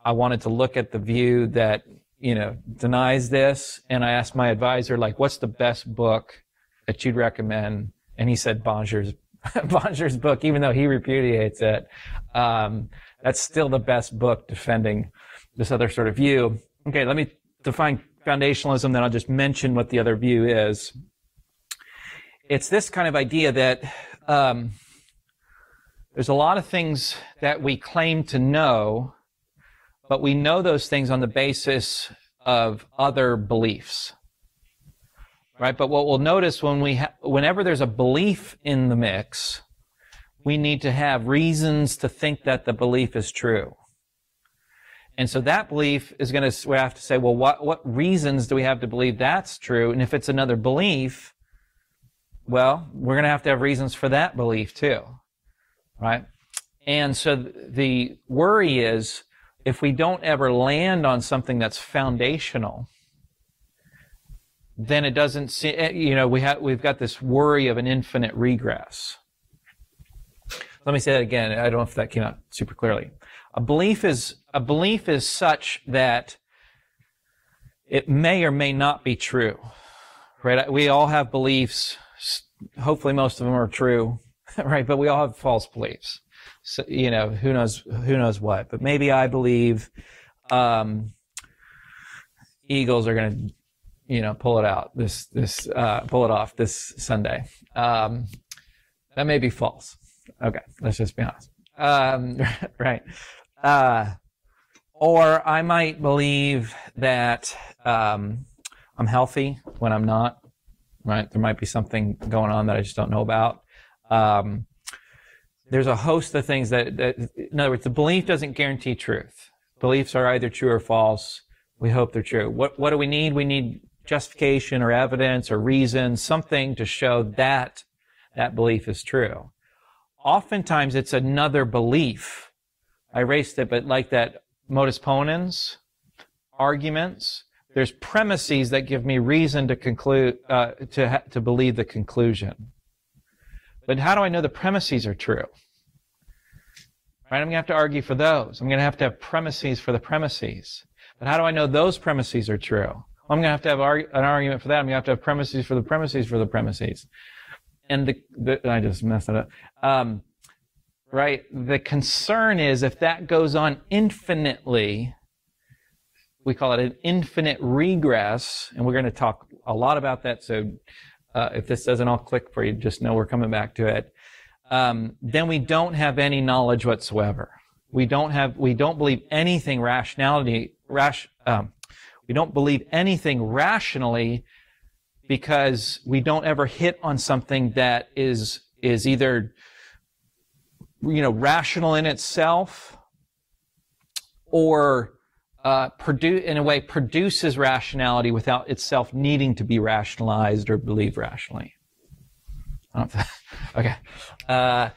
I wanted to look at the view that you know denies this, and I asked my advisor like, "What's the best book that you'd recommend?" And he said Bonjour's *laughs* Bonjour's book, even though he repudiates it. Um, that's still the best book defending this other sort of view. Okay, let me define foundationalism, then I'll just mention what the other view is. It's this kind of idea that um, there's a lot of things that we claim to know, but we know those things on the basis of other beliefs. Right? But what we'll notice when we ha- whenever there's a belief in the mix, we need to have reasons to think that the belief is true. And so that belief is going to, we have to say, well, what, what reasons do we have to believe that's true? And if it's another belief, well, we're going to have to have reasons for that belief too. Right? And so the worry is if we don't ever land on something that's foundational, then it doesn't see, eh, you know, we have, we've got this worry of an infinite regress. Let me say that again. I don't know if that came out super clearly. A belief is, a belief is such that it may or may not be true, right? We all have beliefs. Hopefully most of them are true, *laughs* right? But we all have false beliefs. So, you know, who knows, who knows what, but maybe I believe, um, Eagles are going to, you know, pull it out this, this, uh, pull it off this Sunday. Um, that may be false. Okay. Let's just be honest. Um, *laughs* right. Uh, or I might believe that um, I'm healthy when I'm not. Right? There might be something going on that I just don't know about. Um, there's a host of things that, that, in other words, the belief doesn't guarantee truth. Beliefs are either true or false. We hope they're true. What what do we need? We need justification or evidence or reason, something to show that that belief is true. Oftentimes, it's another belief I erased it, but like that modus ponens, arguments, there's premises that give me reason to conclude, uh, to, ha- to believe the conclusion. But how do I know the premises are true? Right? I'm going to have to argue for those. I'm going to have to have premises for the premises. But how do I know those premises are true? I'm going to have to have an argument for that. I'm going to have to have premises for the premises for the premises. And the, the I just messed it up. Um, right? The concern is if that goes on infinitely, we call it an infinite regress, and we're going to talk a lot about that. So uh, if this doesn't all click for you, just know we're coming back to it. Um, then we don't have any knowledge whatsoever. We don't have, we don't believe anything rationality, rash, um, we don't believe anything rationally because we don't ever hit on something that is is either you know rational in itself or uh, produ- in a way produces rationality without itself needing to be rationalized or believed rationally. *laughs* Okay. Uh,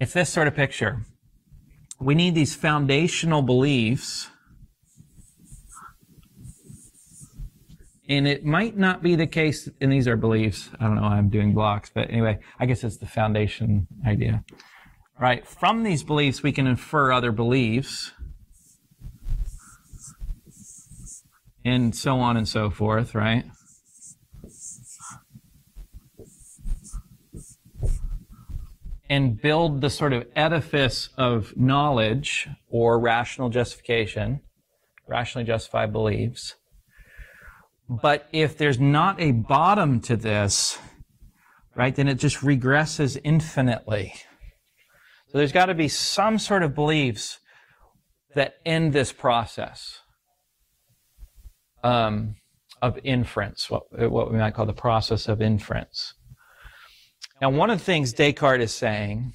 it's this sort of picture. We need these foundational beliefs. And it might not be the case, and these are beliefs. I don't know why I'm doing blocks, but anyway, I guess it's the foundation idea. Right? From these beliefs, we can infer other beliefs. And so on and so forth, right? and build the sort of edifice of knowledge or rational justification, rationally justified beliefs. But if there's not a bottom to this, right, then it just regresses infinitely. So there's got to be some sort of beliefs that end this process um, of inference, what, what we might call the process of inference. Now, one of the things Descartes is saying,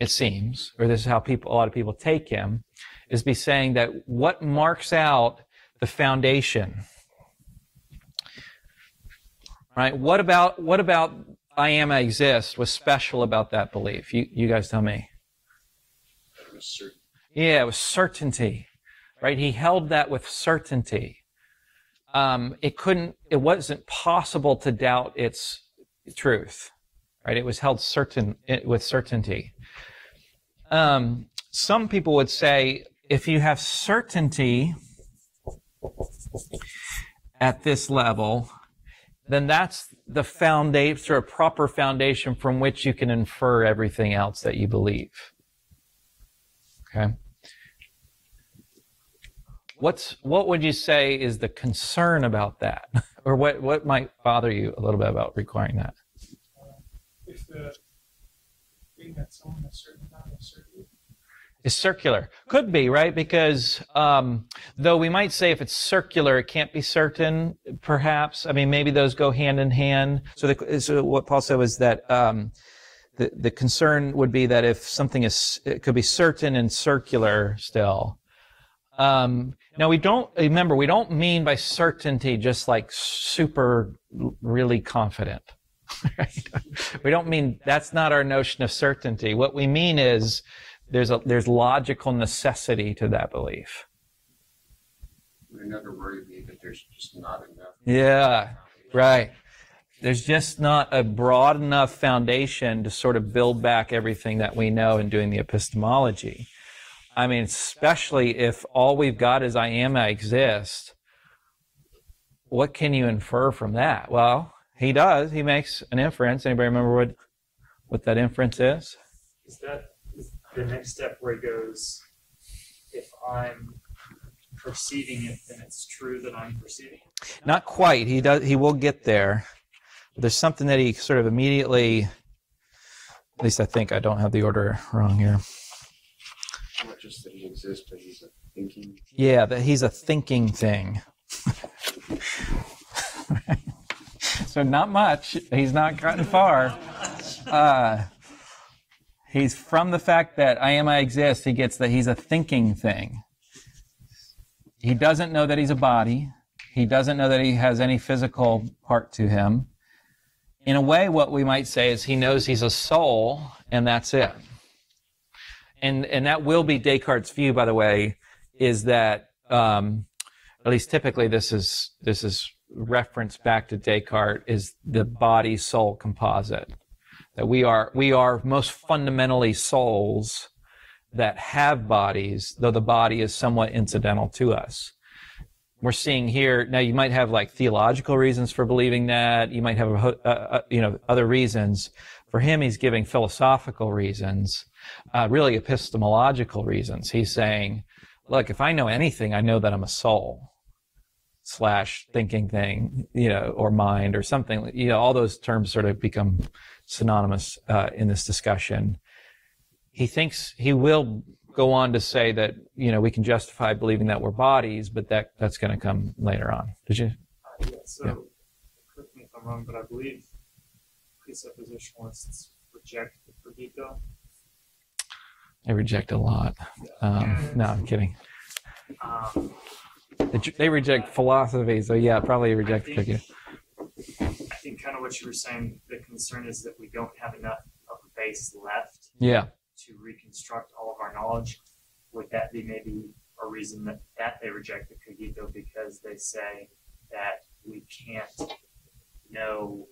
it seems, or this is how people, a lot of people take him, is be saying that what marks out the foundation, right? What about what about I am I exist was special about that belief? You you guys tell me. Certain. Yeah, it was certainty, right? He held that with certainty. Um, it couldn't, it wasn't possible to doubt its truth right? It was held certain with certainty. Um, some people would say if you have certainty at this level, then that's the foundation, or a proper foundation from which you can infer everything else that you believe. Okay. What's what would you say is the concern about that, or what what might bother you a little bit about requiring that? if the thing that someone has certain amount of certainty is circular. Could be, right? Because um, though we might say if it's circular, it can't be certain, perhaps. I mean, maybe those go hand in hand. So, the, so what Paul said was that um, the, the concern would be that if something is, it could be certain and circular still. Um, now we don't, remember, we don't mean by certainty just like super, really confident. *laughs* right? We don't mean that's not our notion of certainty. What we mean is there's a there's logical necessity to that belief. It never worried me that there's just not enough. Yeah, right. There's just not a broad enough foundation to sort of build back everything that we know in doing the epistemology. I mean, especially if all we've got is I am, I exist. What can you infer from that? Well, he does. He makes an inference. Anybody remember what what that inference is? Is that the next step where he goes, if I'm perceiving it, then it's true that I'm perceiving it? Not quite. He does. He will get there. There's something that he sort of immediately. At least I think I don't have the order wrong here. Not just that he exists, but he's a thinking. Yeah, that he's a thinking thing. *laughs* so not much. He's not gotten far. Uh, he's from the fact that I am, I exist. He gets that he's a thinking thing. He doesn't know that he's a body. He doesn't know that he has any physical part to him. In a way, what we might say is he knows he's a soul, and that's it. And and that will be Descartes' view, by the way, is that um, at least typically this is this is reference back to Descartes is the body soul composite. That we are we are most fundamentally souls that have bodies, though the body is somewhat incidental to us. We're seeing here now. You might have like theological reasons for believing that. You might have uh, uh, you know other reasons. For him, he's giving philosophical reasons, uh, really epistemological reasons. He's saying, look, if I know anything, I know that I'm a soul slash thinking thing, you know, or mind or something. You know, all those terms sort of become synonymous uh, in this discussion. He thinks he will go on to say that you know we can justify believing that we're bodies, but that that's going to come later on. Did you? Uh, yeah, so, Yeah. correct me if I'm wrong, but I believe presuppositionalists reject the cogito? They reject a lot. Um, no, I'm kidding. Um, They, they reject philosophy, so yeah, probably reject the I think- cookie. I think kind of what you were saying, the concern is that we don't have enough of a base left Yeah. To reconstruct all of our knowledge. Would that be maybe a reason that, that they reject the cogito because they say that we can't know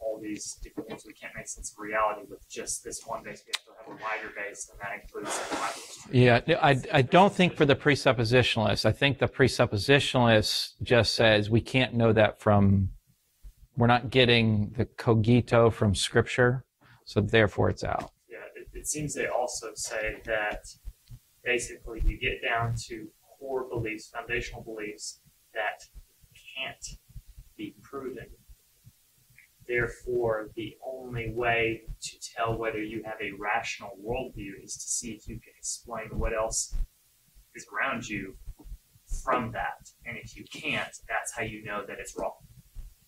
all these different things. We can't make sense of reality with just this one base. We have to have a wider base, and that includes Yeah, I, I don't think for the presuppositionalist. I think the presuppositionalist just says we can't know that from, we're not getting the cogito from scripture, so therefore it's out. It, seems they also say that basically you get down to core beliefs, foundational beliefs that can't be proven. Therefore, the only way to tell whether you have a rational worldview is to see if you can explain what else is around you from that. And if you can't, that's how you know that it's wrong.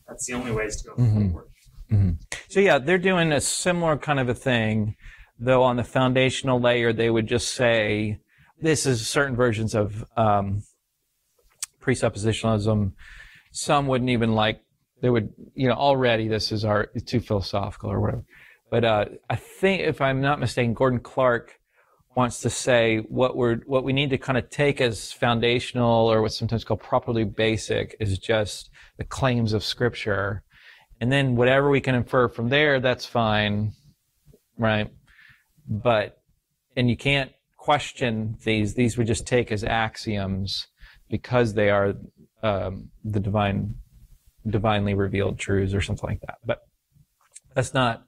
That's the only ways to go Mhm. forward. So yeah, they're doing a similar kind of a thing, though on the foundational layer, they would just say, this is certain versions of um, presuppositionalism. Some wouldn't even like, they would, you know, already this is our too philosophical or whatever. But uh, I think, if I'm not mistaken, Gordon Clark wants to say what we're what we need to kind of take as foundational or what's sometimes called properly basic is just the claims of Scripture, and then whatever we can infer from there, that's fine, right? But and you can't question these; these we just take as axioms because they are um, the divine, divinely revealed truths or something like that. But let's not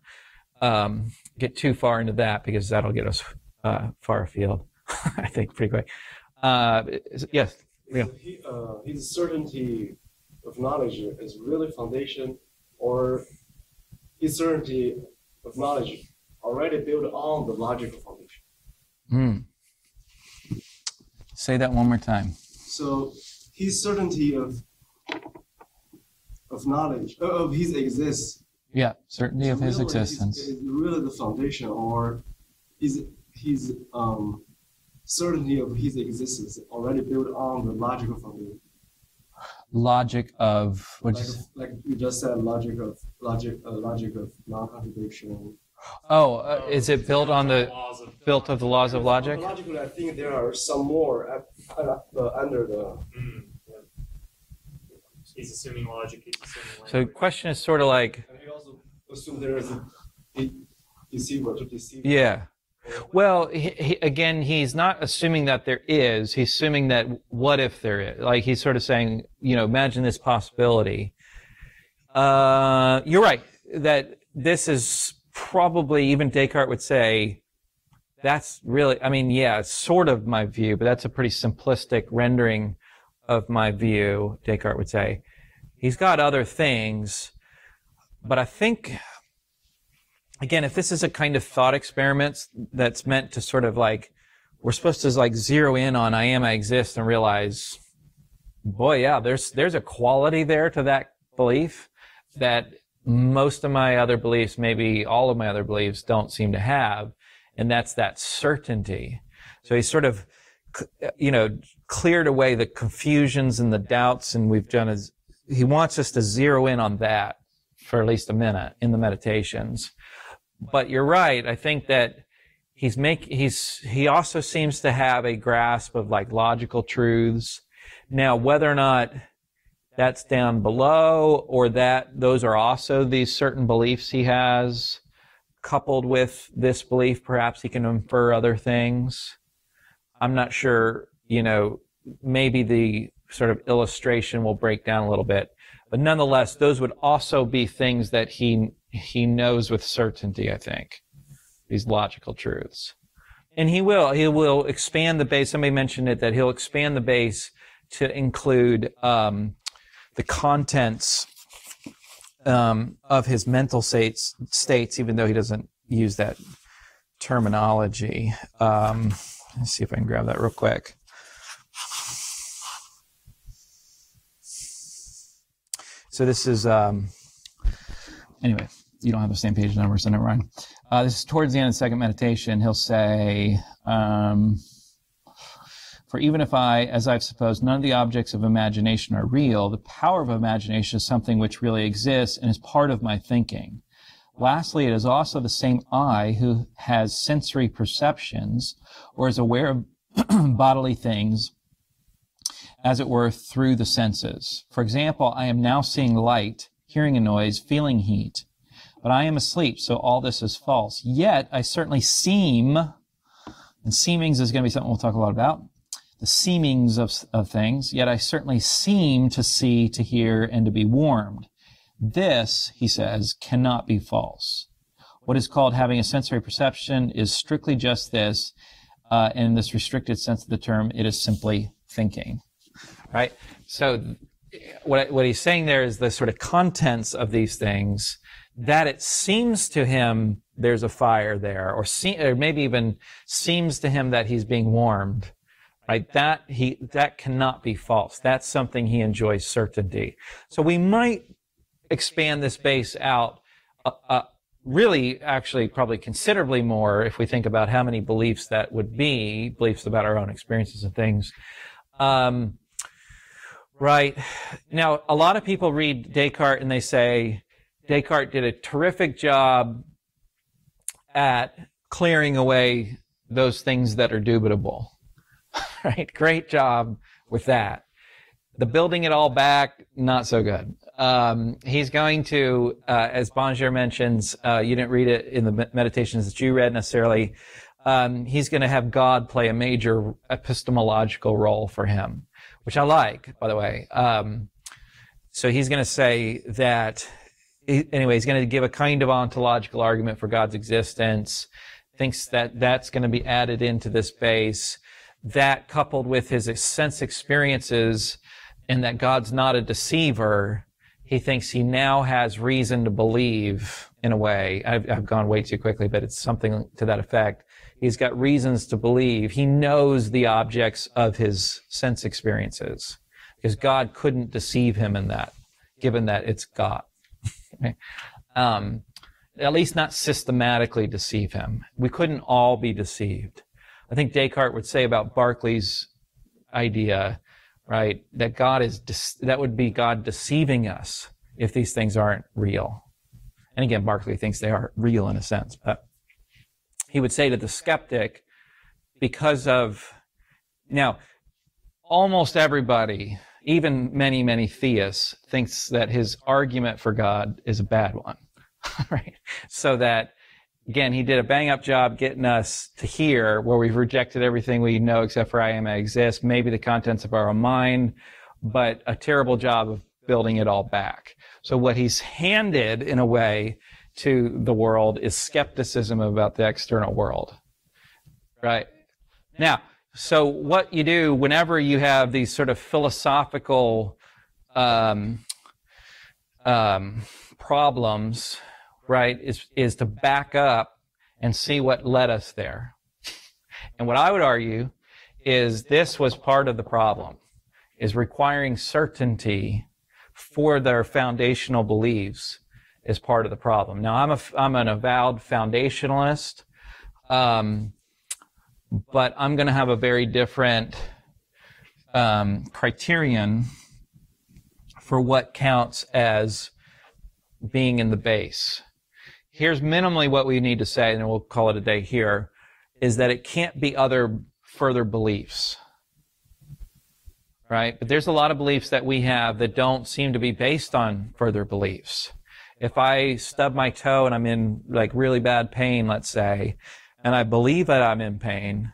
um, get too far into that because that'll get us uh, far afield. *laughs* I think pretty quick. Uh, yes, Yeah. He, uh, his certainty of knowledge is really foundation, or his certainty of knowledge already built on the logical foundation. Hmm. Say that one more time. So his certainty of of knowledge uh, of his existence Yeah, certainty of his existence. Is, really the foundation, or his his um, certainty of his existence already built on the logical foundation. Logic of what? Like, like you just said, logic of logic, uh, logic of non-contradiction. Oh, uh, is it built on the built of the laws of logic? Logically, I think there are some more at, at, uh, under the. Mm, yeah. He's assuming logic. He's assuming So, language. question is sort of like, And he also assume there is a de- deceiver to deceive. yeah. Well, he, he, again, he's not assuming that there is. He's assuming that what if there is? Like he's sort of saying, you know, imagine this possibility. Uh, you're right that this is probably even Descartes would say that's really. I mean, yeah, it's sort of my view, but that's a pretty simplistic rendering of my view. Descartes would say he's got other things, but I think again, if this is a kind of thought experiment that's meant to sort of like, we're supposed to like zero in on I am, I exist and realize, boy, yeah, there's, there's a quality there to that belief that most of my other beliefs, maybe all of my other beliefs don't seem to have. And that's that certainty. So he sort of, you know, cleared away the confusions and the doubts. And we've done is he wants us to zero in on that for at least a minute in the meditations but you're right. I think that he's make he's he also seems to have a grasp of like logical truths. Now, whether or not that's down below or that those are also these certain beliefs he has, coupled with this belief, perhaps he can infer other things. I'm not sure. You know, maybe the sort of illustration will break down a little bit, but nonetheless, those would also be things that he he knows with certainty, I think, these logical truths. And he will, he will expand the base. Somebody mentioned it that he'll expand the base to include um, the contents um, of his mental states, states, even though he doesn't use that terminology. Um, let's see if I can grab that real quick. So this is, um, anyway, you don't have the same page number, so never mind. uh, this is towards the end of the second meditation. He'll say, um, For even if I, as I've supposed, none of the objects of imagination are real, the power of imagination is something which really exists and is part of my thinking. Lastly, it is also the same I who has sensory perceptions or is aware of *clears throat* bodily things, as it were, through the senses. For example, I am now seeing light, hearing a noise, feeling heat but I am asleep, so all this is false. Yet I certainly seem, and seemings is going to be something we'll talk a lot about, the seemings of, of things, yet I certainly seem to see, to hear, and to be warmed. This, he says, cannot be false. What is called having a sensory perception is strictly just this, uh, in this restricted sense of the term, it is simply thinking. Right? So, what, what he's saying there is the sort of contents of these things that it seems to him there's a fire there, or, see, or maybe even seems to him that he's being warmed, right? That he that cannot be false. That's something he enjoys certainty. So we might expand this base out. Uh, uh, really, actually, probably considerably more if we think about how many beliefs that would be, beliefs about our own experiences and things. Um, right. Now, a lot of people read Descartes and they say, Descartes did a terrific job at clearing away those things that are dubitable. *laughs* right? Great job with that. The building it all back, not so good. Um, he's going to, uh, as BonJour mentions, uh, you didn't read it in the meditations that you read necessarily. Um, he's going to have God play a major epistemological role for him, which I like, by the way. Um, so he's going to say that anyway, he's going to give a kind of ontological argument for God's existence, thinks that that's going to be added into this base. That coupled with his sense experiences and that God's not a deceiver, he thinks he now has reason to believe in a way. I've, I've gone way too quickly, but it's something to that effect. He's got reasons to believe. He knows the objects of his sense experiences because God couldn't deceive him in that, given that it's God. *laughs* um, at least not systematically deceive him. We couldn't all be deceived. I think Descartes would say about Berkeley's idea, right, that God is, de- that would be God deceiving us if these things aren't real. And again, Berkeley thinks they are real in a sense, but he would say to the skeptic, because of, now, almost everybody even many, many theists thinks that his argument for God is a bad one, *laughs* right? So that, again, he did a bang up job getting us to here where we've rejected everything we know except for I am, I exist, maybe the contents of our own mind, but a terrible job of building it all back. So what he's handed in a way to the world is skepticism about the external world, right? Now, so what you do whenever you have these sort of philosophical um, um, problems, right, is is to back up and see what led us there. And what I would argue is this was part of the problem, is requiring certainty for their foundational beliefs is part of the problem. Now I'm a I'm an avowed foundationalist. Um, but I'm going to have a very different um, criterion for what counts as being in the base. Here's minimally what we need to say, and we'll call it a day here, is that it can't be other further beliefs. Right? But there's a lot of beliefs that we have that don't seem to be based on further beliefs. If I stub my toe and I'm in like really bad pain, let's say, and I believe that I'm in pain,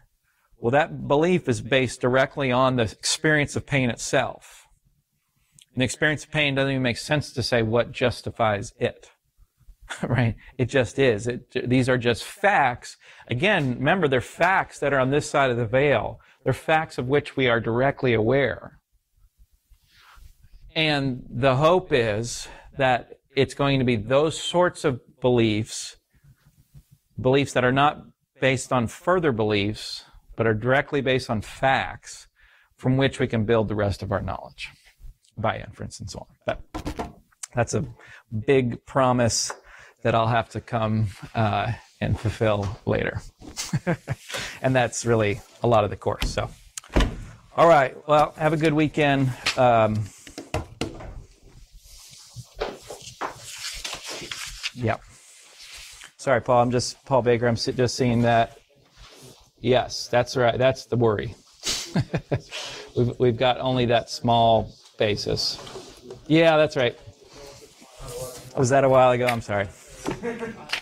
well, that belief is based directly on the experience of pain itself. And the experience of pain doesn't even make sense to say what justifies it. *laughs* right? It just is. It, these are just facts. Again, remember, they're facts that are on this side of the veil. They're facts of which we are directly aware. And the hope is that it's going to be those sorts of beliefs, beliefs that are not based on further beliefs, but are directly based on facts from which we can build the rest of our knowledge by inference and so on. But that's a big promise that I'll have to come uh, and fulfill later. *laughs* and that's really a lot of the course. So, all right. Well, have a good weekend. Um, yep. Sorry, Paul. I'm just Paul Baker. I'm just seeing that. Yes, that's right. That's the worry. *laughs* we've we've got only that small basis. Yeah, that's right. Was that a while ago? I'm sorry. ハハハハ!